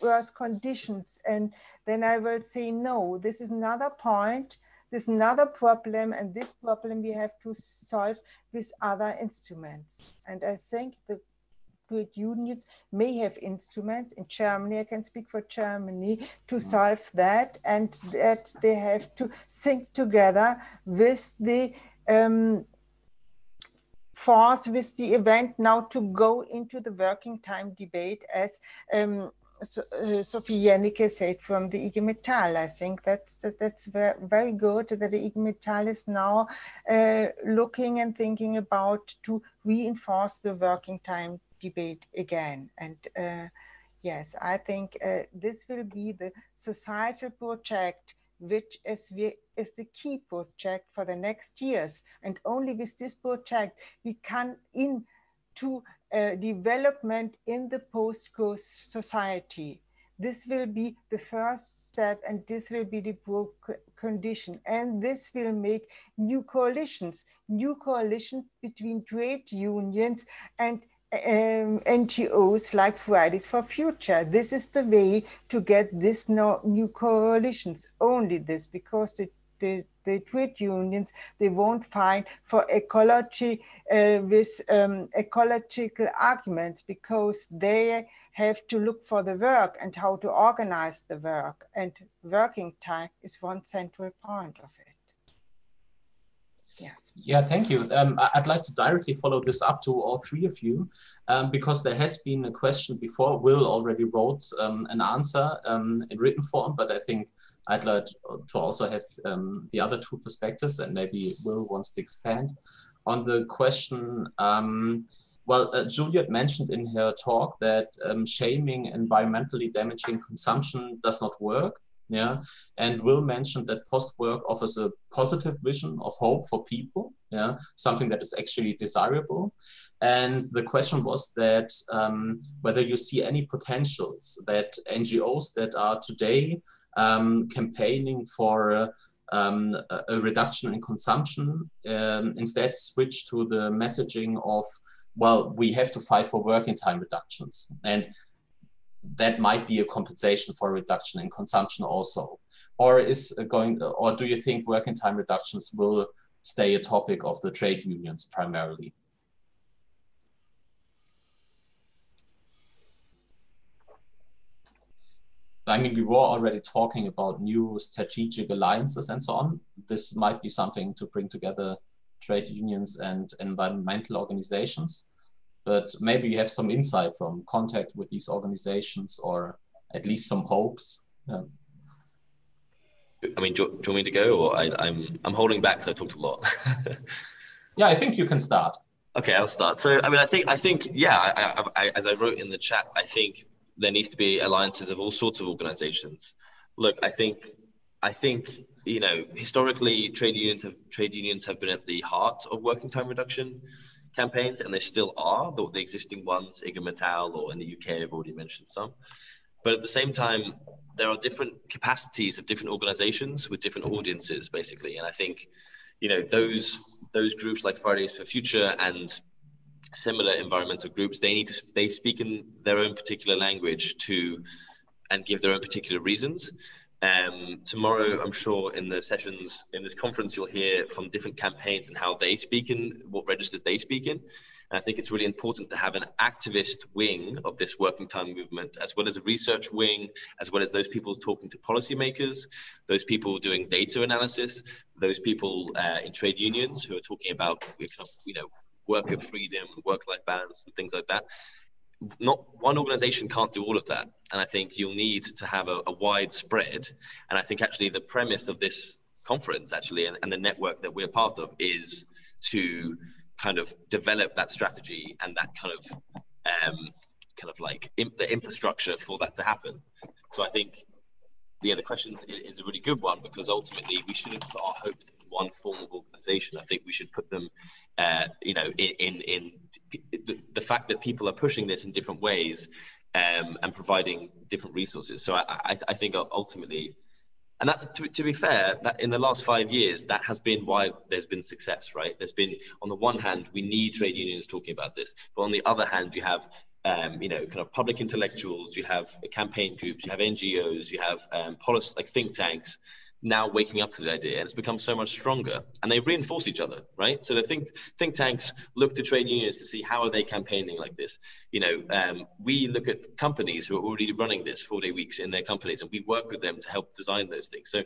worse conditions, and then I will say, no, this is another point, this is another problem, and this problem we have to solve with other instruments. And I think the trade unions may have instruments in Germany, I can speak for Germany, to mm. solve that, and that they have to think together with the um, force with the event now to go into the working time debate as um, so, uh, Sophie Jennecke said from the IG Metall. I think that's that, that's very, very good that the IG Metall is now uh, looking and thinking about to reinforce the working time debate again. And uh, yes, I think uh, this will be the societal project which is, is the key project for the next years. And only with this project, we can into uh, development in the post-growth society. This will be the first step and this will be the condition. And this will make new coalitions, new coalitions between trade unions and um, NGOs like Fridays for Future. This is the way to get this no, new coalitions, only this, because the, the, the, trade unions, they won't find for ecology uh, with um, ecological arguments because they have to look for the work and how to organize the work. And working time is one central point of it. Yes. Yeah, thank you. Um, I'd like to directly follow this up to all three of you um, because there has been a question before. Will already wrote um, an answer um, in written form, but I think I'd like to also have um, the other two perspectives and maybe Will wants to expand on the question. Um, well, uh, Juliet mentioned in her talk that shaming environmentally damaging consumption does not work yeah. And will mentioned that post work offers a positive vision of hope for people. Yeah. Something that is actually desirable. And the question was that um, whether you see any potentials that ngos that are today um, campaigning for um, a reduction in consumption um, instead switch to the messaging of well we have to fight for working time reductions. And that might be a compensation for reduction in consumption also? Or is uh, going uh, or do you think working time reductions will stay a topic of the trade unions primarily? I mean, we were already talking about new strategic alliances and so on. This might be something to bring together trade unions and environmental organizations but maybe you have some insight from contact with these organizations or at least some hopes. I mean, do, do, you want me to go, or I, am I'm, I'm holding back because I talked a lot. yeah, I think you can start. Okay, I'll start. So, I mean, I think I think yeah, I, I, as I wrote in the chat, I think there needs to be alliances of all sorts of organizations. Look, I think I think you know historically trade unions have trade unions have been at the heart of working time reduction campaigns, and they still are, the, the existing ones, IG Metall or in the UK, I've already mentioned some. But at the same time, there are different capacities of different organizations with different audiences, basically. And I think, you know, those those groups like Fridays for Future and similar environmental groups, they need to they speak in their own particular language to and give their own particular reasons. Um, tomorrow, I'm sure in the sessions in this conference, you'll hear from different campaigns and how they speak in, what registers they speak in. And I think it's really important to have an activist wing of this working time movement, as well as a research wing, as well as those people talking to policymakers, those people doing data analysis, those people uh, in trade unions who are talking about, you know, worker freedom, work-life balance, and things like that not one organization can't do all of that. And i think you'll need to have a, a wide spread. And i think actually the premise of this conference actually and, and, the network that we're part of is to kind of develop that strategy and that kind of um, kind of like imp- the infrastructure for that to happen. So i think yeah the question is a really good one because ultimately we shouldn't put our hopes in one form of organization. I think we should put them uh, you know, in, in, in the, the, fact that people are pushing this in different ways um, and providing different resources. So I, I, I think ultimately, and that's to, to, be fair, that in the last five years, that has been why there's been success, right? There's been, on the one hand, we need trade unions talking about this, but on the other hand, you have um, you know, kind of public intellectuals, you have campaign groups, you have NGOs, you have um, policy, like think tanks now waking up to the idea and it's become so much stronger and they reinforce each other right? So the think think tanks look to trade unions to see how are they campaigning like this. You know um, we look at companies who are already running this four day weeks in their companies and we work with them to help design those things. So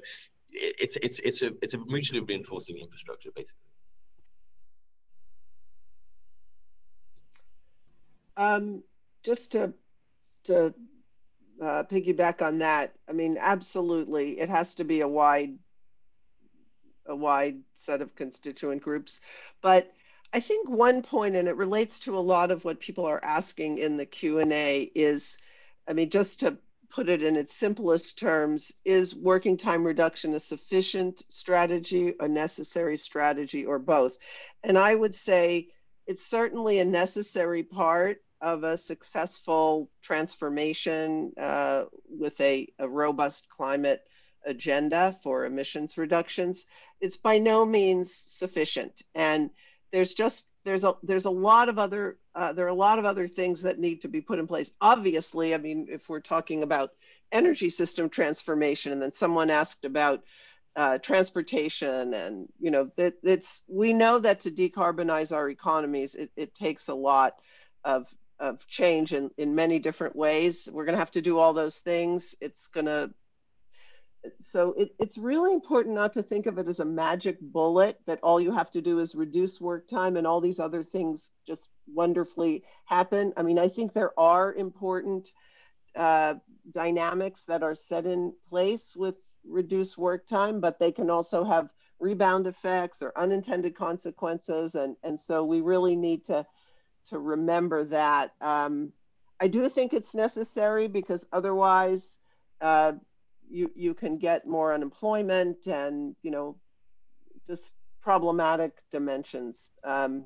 it's it's it's a it's a mutually reinforcing infrastructure basically. Um, just to to uh, piggyback on that, I mean, absolutely, it has to be a wide, a wide set of constituent groups. But I think one point, and it relates to a lot of what people are asking in the Q and A, is, I mean, just to put it in its simplest terms, is working time reduction a sufficient strategy, a necessary strategy, or both? And I would say it's certainly a necessary part of a successful transformation uh, with a, a, robust climate agenda for emissions reductions, it's by no means sufficient. And there's just there's a there's a lot of other uh, there are a lot of other things that need to be put in place. Obviously, I mean, if we're talking about energy system transformation, and then someone asked about uh, transportation, and you know that it's we know that to decarbonize our economies, it, it takes a lot of of change in, in many different ways. We're going to have to do all those things. It's going to so it, it's really important not to think of it as a magic bullet that all you have to do is reduce work time and all these other things just wonderfully happen. I mean, I think there are important uh, dynamics that are set in place with reduced work time, but they can also have rebound effects or unintended consequences. And, and so we really need to, to remember that. Um, I do think it's necessary because otherwise, uh, you you can get more unemployment and you know just problematic dimensions. Um,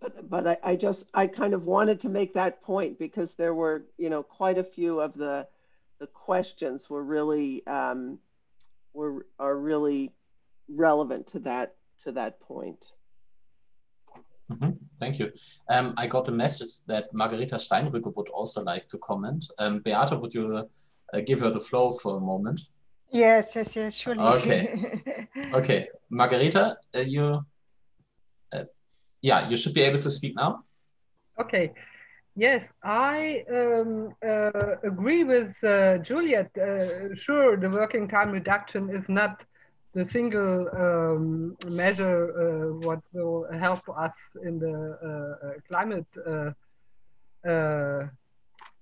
but but I, I just I kind of wanted to make that point because there were you know quite a few of the the questions were really um, were are really relevant to that to that point. Mm -hmm. Thank you. Um, I got a message that Margareta Steinrücke would also like to comment. Um, Beate, would you uh, give her the floor for a moment? Yes, yes, yes, surely. Okay. okay, Margareta, uh, you, uh, yeah, you should be able to speak now. Okay. Yes, I um, uh, agree with uh, Juliet. Uh, sure, the working time reduction is not the single um, measure uh, what will help us in the uh, uh, climate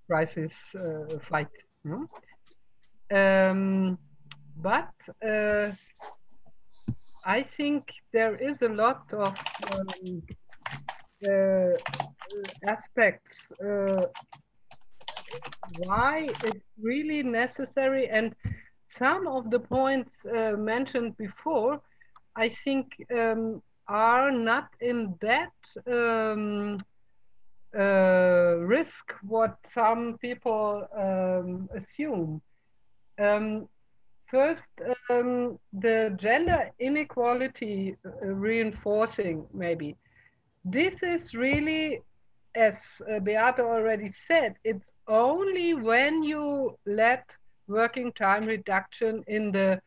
crisis fight. Hmm? Um, but I think there is a lot of um, uh, aspects uh, why it's really necessary and some of the points uh, mentioned before I think um, are not in that um, uh, risk what some people um, assume. Um, first, um, the gender inequality uh, reinforcing, maybe. This is really, as uh, Beate already said, it's only when you let working time reduction in the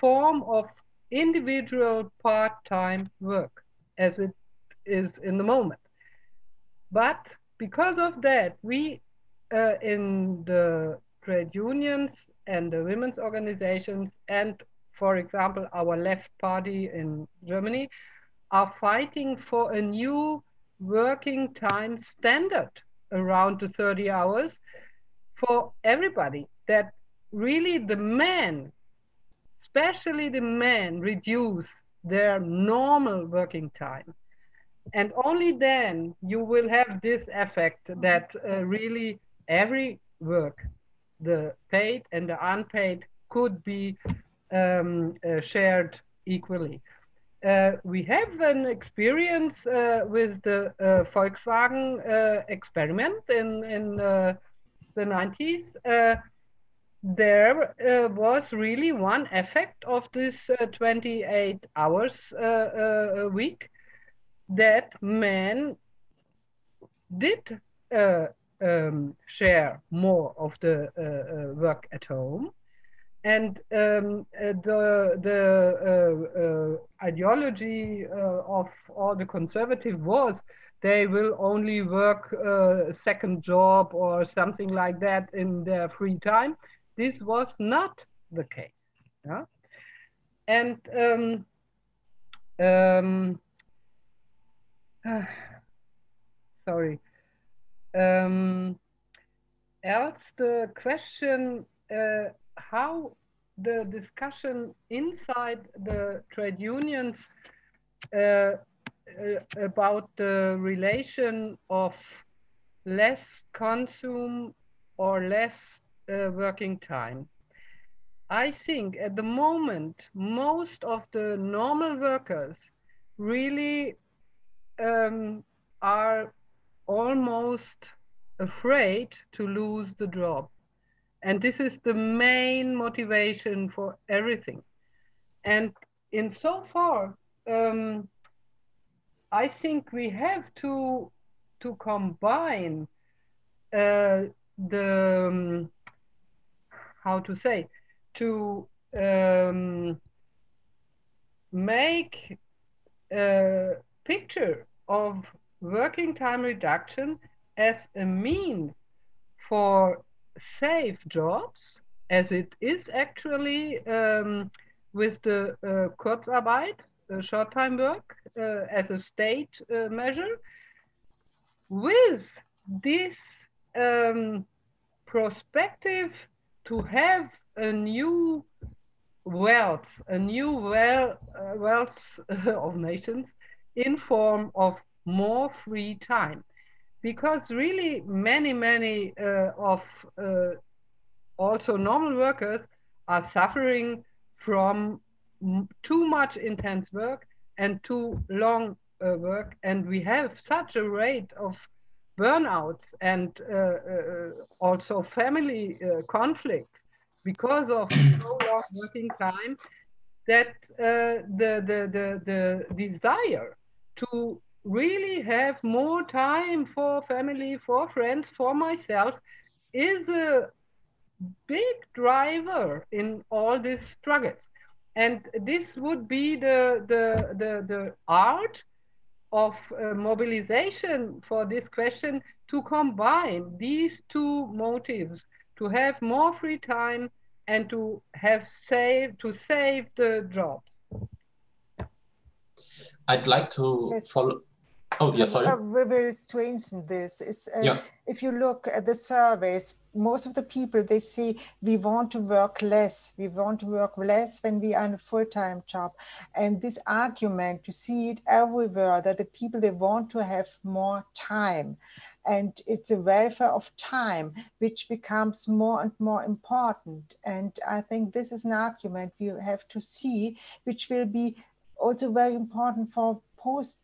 form of individual part-time work, as it is in the moment. But because of that, we uh, in the trade unions and the women's organizations and, for example, our left party in Germany are fighting for a new working time standard around the 30 hours for everybody that really the men, especially the men, reduce their normal working time and only then you will have this effect that uh, really every work, the paid and the unpaid, could be um, uh, shared equally. Uh, we have an experience uh, with the uh, Volkswagen uh, experiment in, in the 90s. There was really one effect of this 28 hours a week that men did uh, um, share more of the uh, uh work at home. And um, uh, the, the uh, ideology of all the conservative was they will only work a second job or something like that in their free time. This was not the case. Yeah? And um, um, sorry. Um, else the question uh, how the discussion inside the trade unions uh, uh, about the relation of less consume or less uh, working time. I think at the moment, most of the normal workers really um, are almost afraid to lose the job. And this is the main motivation for everything. And in so far, um, I think we have to to combine uh, the um, how to say to um, make uh, picture of working time reduction as a means for safe jobs as it is actually um, with the uh, Kurzarbeit, uh, short-time work, uh, as a state uh, measure. With this um, perspective to have a new wealth, a new uh, wealth of nations in form of more free time. Because really many, many uh, of uh, also normal workers are suffering from too much intense work and too long uh, work. And we have such a rate of burnouts and uh, uh, also family uh, conflicts because of so long working time that the, the, the, the desire to really have more time for family, for friends, for myself is a big driver in all these struggles. And this would be the, the, the, the art of uh, mobilization for this question to combine these two motives, to have more free time and to have save, to save the jobs. I'd like to yes. follow. Oh, yeah, sorry. Uh, we will in this. Is, uh, yeah. If you look at the surveys, most of the people they say we want to work less we want to work less when we are in a full-time job and this argument to see it everywhere that the people they want to have more time and it's a welfare of time which becomes more and more important and i think this is an argument we have to see which will be also very important for post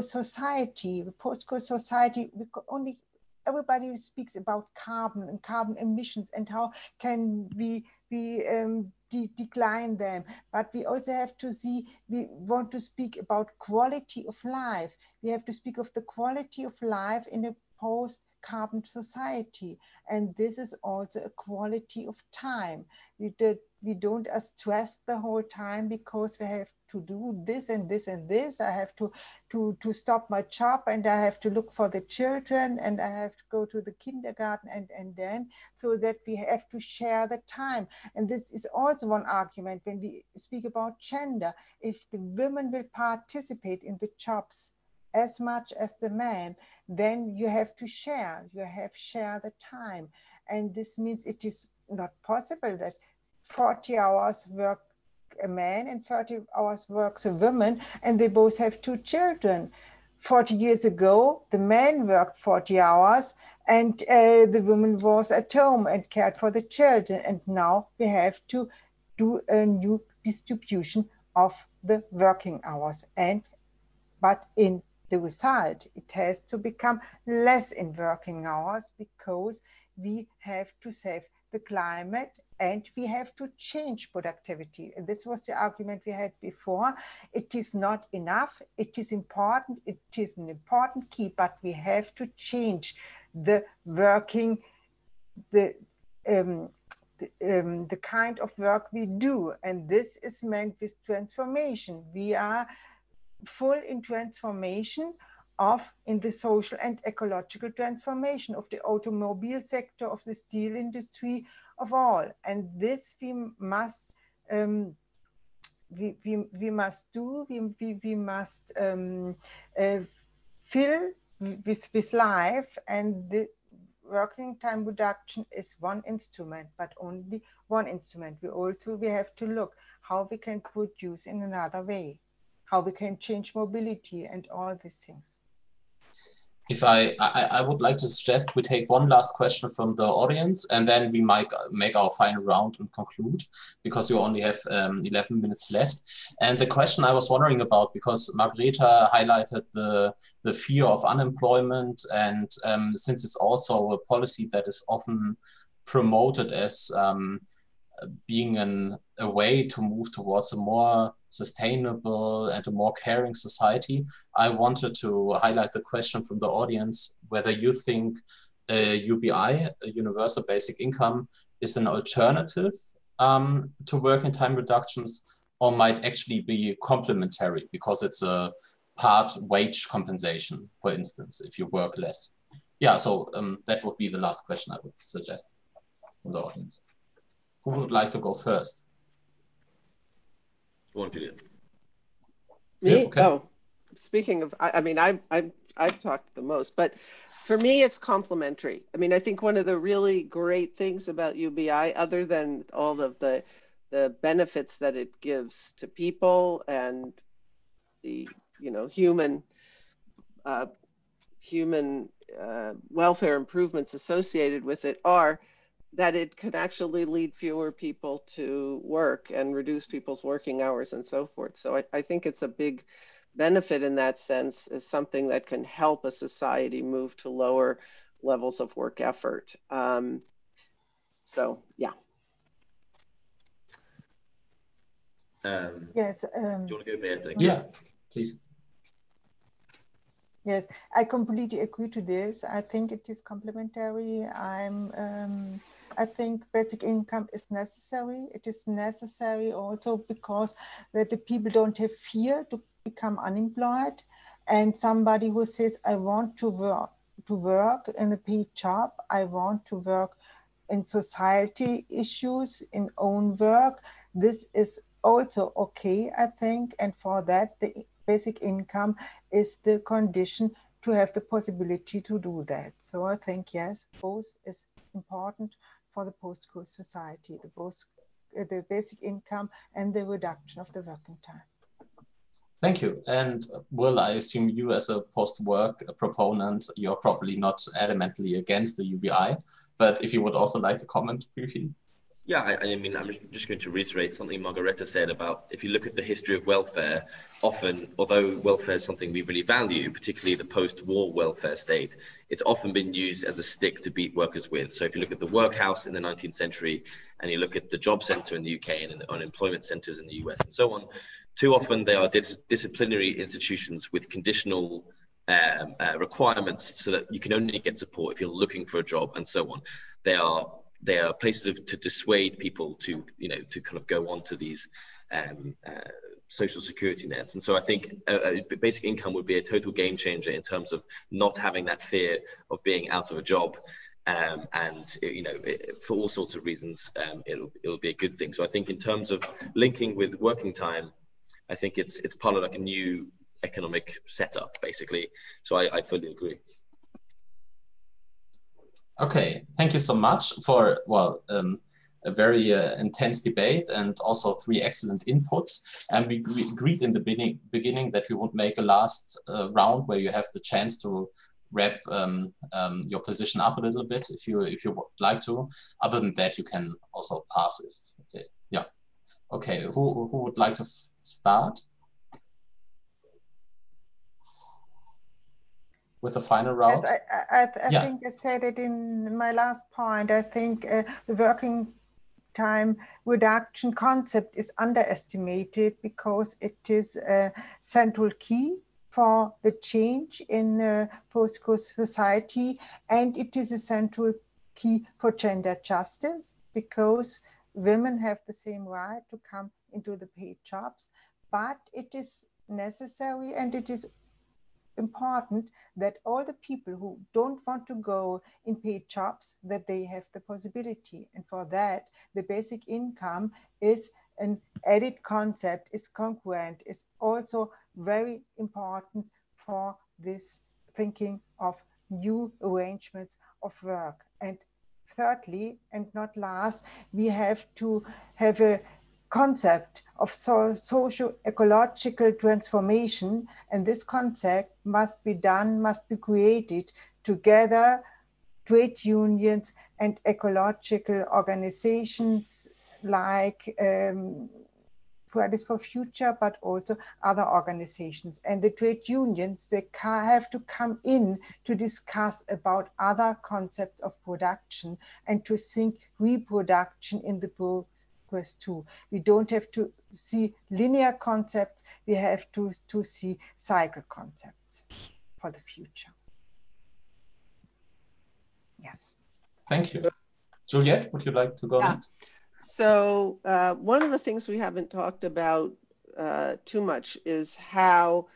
society post society we only everybody speaks about carbon and carbon emissions and how can we we um, de decline them. But we also have to see we want to speak about quality of life. We have to speak of the quality of life in a post carbon society and this is also a quality of time we did we don't uh, stress the whole time because we have to do this and this and this. I have to, to, to stop my job and I have to look for the children and I have to go to the kindergarten and, and then so that we have to share the time. And this is also one argument when we speak about gender. If the women will participate in the jobs as much as the man, then you have to share, you have share the time. And this means it is not possible that 40 hours work a man and 30 hours works a woman, and they both have two children. 40 years ago, the man worked 40 hours and uh, the woman was at home and cared for the children. And now we have to do a new distribution of the working hours. And but in the result, it has to become less in working hours because we have to save the climate and we have to change productivity. And this was the argument we had before. It is not enough. It is important. It is an important key, but we have to change the working, the, um, the, um, the kind of work we do. And this is meant with transformation. We are full in transformation of in the social and ecological transformation of the automobile sector, of the steel industry, of all. And this we must um, we, we, we must do, we, we, we must um, uh, fill with, with life and the working time reduction is one instrument, but only one instrument. We also we have to look how we can produce in another way, how we can change mobility and all these things if I, I, I would like to suggest we take one last question from the audience and then we might make our final round and conclude because you only have um, 11 minutes left. And the question I was wondering about, because Margareta highlighted the, the fear of unemployment and um, since it's also a policy that is often promoted as um, being an, a way to move towards a more sustainable and a more caring society, I wanted to highlight the question from the audience whether you think a UBI, a universal basic income, is an alternative um, to working time reductions or might actually be complementary because it's a part wage compensation, for instance, if you work less. Yeah, so um, that would be the last question I would suggest from the audience. Who would like to go first? Go on, Julia. Me? Yeah, okay. Oh, speaking of, I, I mean, I, I, I've talked the most, but for me, it's complementary. I mean, I think one of the really great things about UBI, other than all of the the benefits that it gives to people and the you know human uh, human uh, welfare improvements associated with it, are that it could actually lead fewer people to work and reduce people's working hours and so forth. So I, I think it's a big benefit in that sense is something that can help a society move to lower levels of work effort. Um, so yeah. Um, Yes. Um, do you want to go, Beate? Yeah, please. Yes, I completely agree to this. I think it is complementary. I'm, um, I think basic income is necessary. It is necessary also because that the people don't have fear to become unemployed, and somebody who says, "I want to work to work in a paid job. I want to work in society issues in own work." This is also okay, I think, and for that the basic income is the condition to have the possibility to do that. So I think yes, both is important for the post-war society, the both uh, the basic income and the reduction of the working time. Thank you. And Will, I assume you as a post-work proponent, you're probably not adamantly against the UBI, but if you would also like to comment briefly. Yeah, I, I, mean, I'm just going to reiterate something Margareta said about if you look at the history of welfare, often, although welfare is something we really value, particularly the post war welfare state, it's often been used as a stick to beat workers with. So if you look at the workhouse in the 19th century and you look at the job centre in the UK and the unemployment centres in the US and so on, too often they are dis- disciplinary institutions with conditional um, uh, requirements so that you can only get support if you're looking for a job and so on. They are they are places of, to dissuade people to you know to kind of go on to these um, uh, social security nets. And so i think a, a basic income would be a total game changer in terms of not having that fear of being out of a job. Um, and you know it, for all sorts of reasons um, it'll, it'll be a good thing. So i think in terms of linking with working time i think it's it's part of like a new economic setup basically. So i, I fully agree Okay, thank you so much for, well, um, a very uh, intense debate and also three excellent inputs. And we agreed in the beginning, that we would make a last uh, round where you have the chance to wrap um, um, your position up a little bit if you if you would like to. Other than that, you can also pass if, yeah. Okay, who, who would like to start? With the final round? Yes, I, I, I yeah. think I said it in my last point. I think uh, the working time reduction concept is underestimated because it is a central key for the change in uh, post-war society and it is a central key for gender justice because women have the same right to come into the paid jobs but it is necessary and it is important that all the people who don't want to go in paid jobs that they have the possibility. And for that the basic income is an added concept is congruent is also very important for this thinking of new arrangements of work. And thirdly and not last we have to have a concept of so, socio-ecological transformation. And this concept must be done, must be created together, trade unions and ecological organizations like um, Fridays for Future, but also other organizations. And the trade unions, they have to come in to discuss about other concepts of production and to think reproduction in the progress too. We don't have to see linear concepts, we have to, to see cycle concepts for the future. Yes. Thank you. Juliet, would you like to go yeah. next? So uh, one of the things we haven't talked about uh, too much is how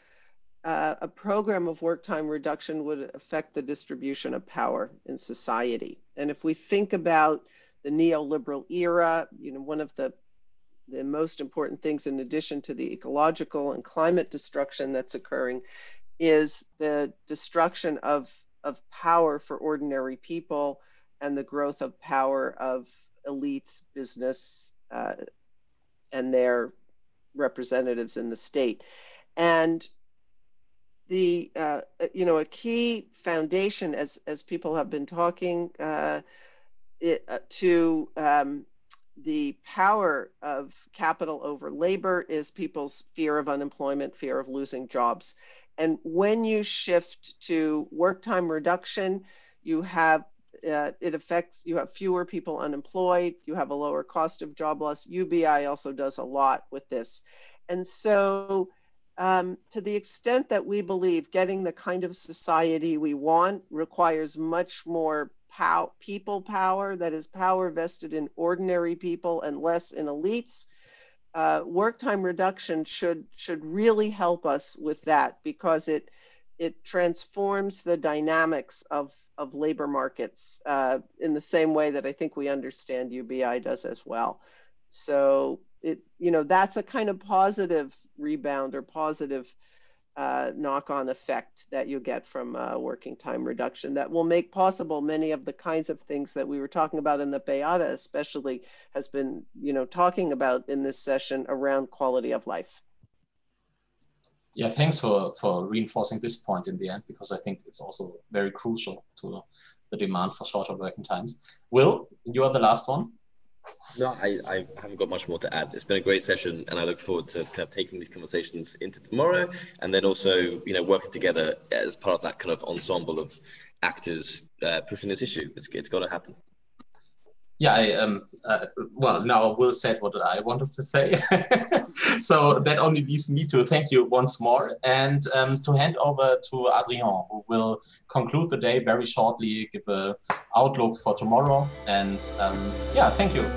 uh, a program of work time reduction would affect the distribution of power in society. And if we think about the neoliberal era. You know, one of the the most important things, in addition to the ecological and climate destruction that's occurring, is the destruction of of power for ordinary people and the growth of power of elites, business, uh, and their representatives in the state. And the uh, you know a key foundation as as people have been talking uh, it, uh, to um, the power of capital over labor is people's fear of unemployment, fear of losing jobs. And when you shift to work time reduction, you have uh, it affects you have fewer people unemployed, you have a lower cost of job loss. UBI also does a lot with this. And so um, to the extent that we believe getting the kind of society we want requires much more pow- people power, that is power vested in ordinary people and less in elites. Uh, work time reduction should should really help us with that because it it transforms the dynamics of of labor markets uh, in the same way that I think we understand UBI does as well. So it you know that's a kind of positive rebound or positive uh, knock-on effect that you get from uh, working time reduction that will make possible many of the kinds of things that we were talking about in the Beate especially has been you know talking about in this session around quality of life. Yeah, thanks for, for reinforcing this point in the end because I think it's also very crucial to the demand for shorter working times. Will, you are the last one. No, I, I haven't got much more to add. It's been a great session, and I look forward to kind of taking these conversations into tomorrow, and then also, you know, working together as part of that kind of ensemble of actors uh, pushing this issue. It's, it's got to happen. Yeah, I um, uh, well, now Will said what I wanted to say. so that only leaves me to thank you once more and um, to hand over to Adrien, who will conclude the day very shortly, give a outlook for tomorrow. And um, yeah, thank you.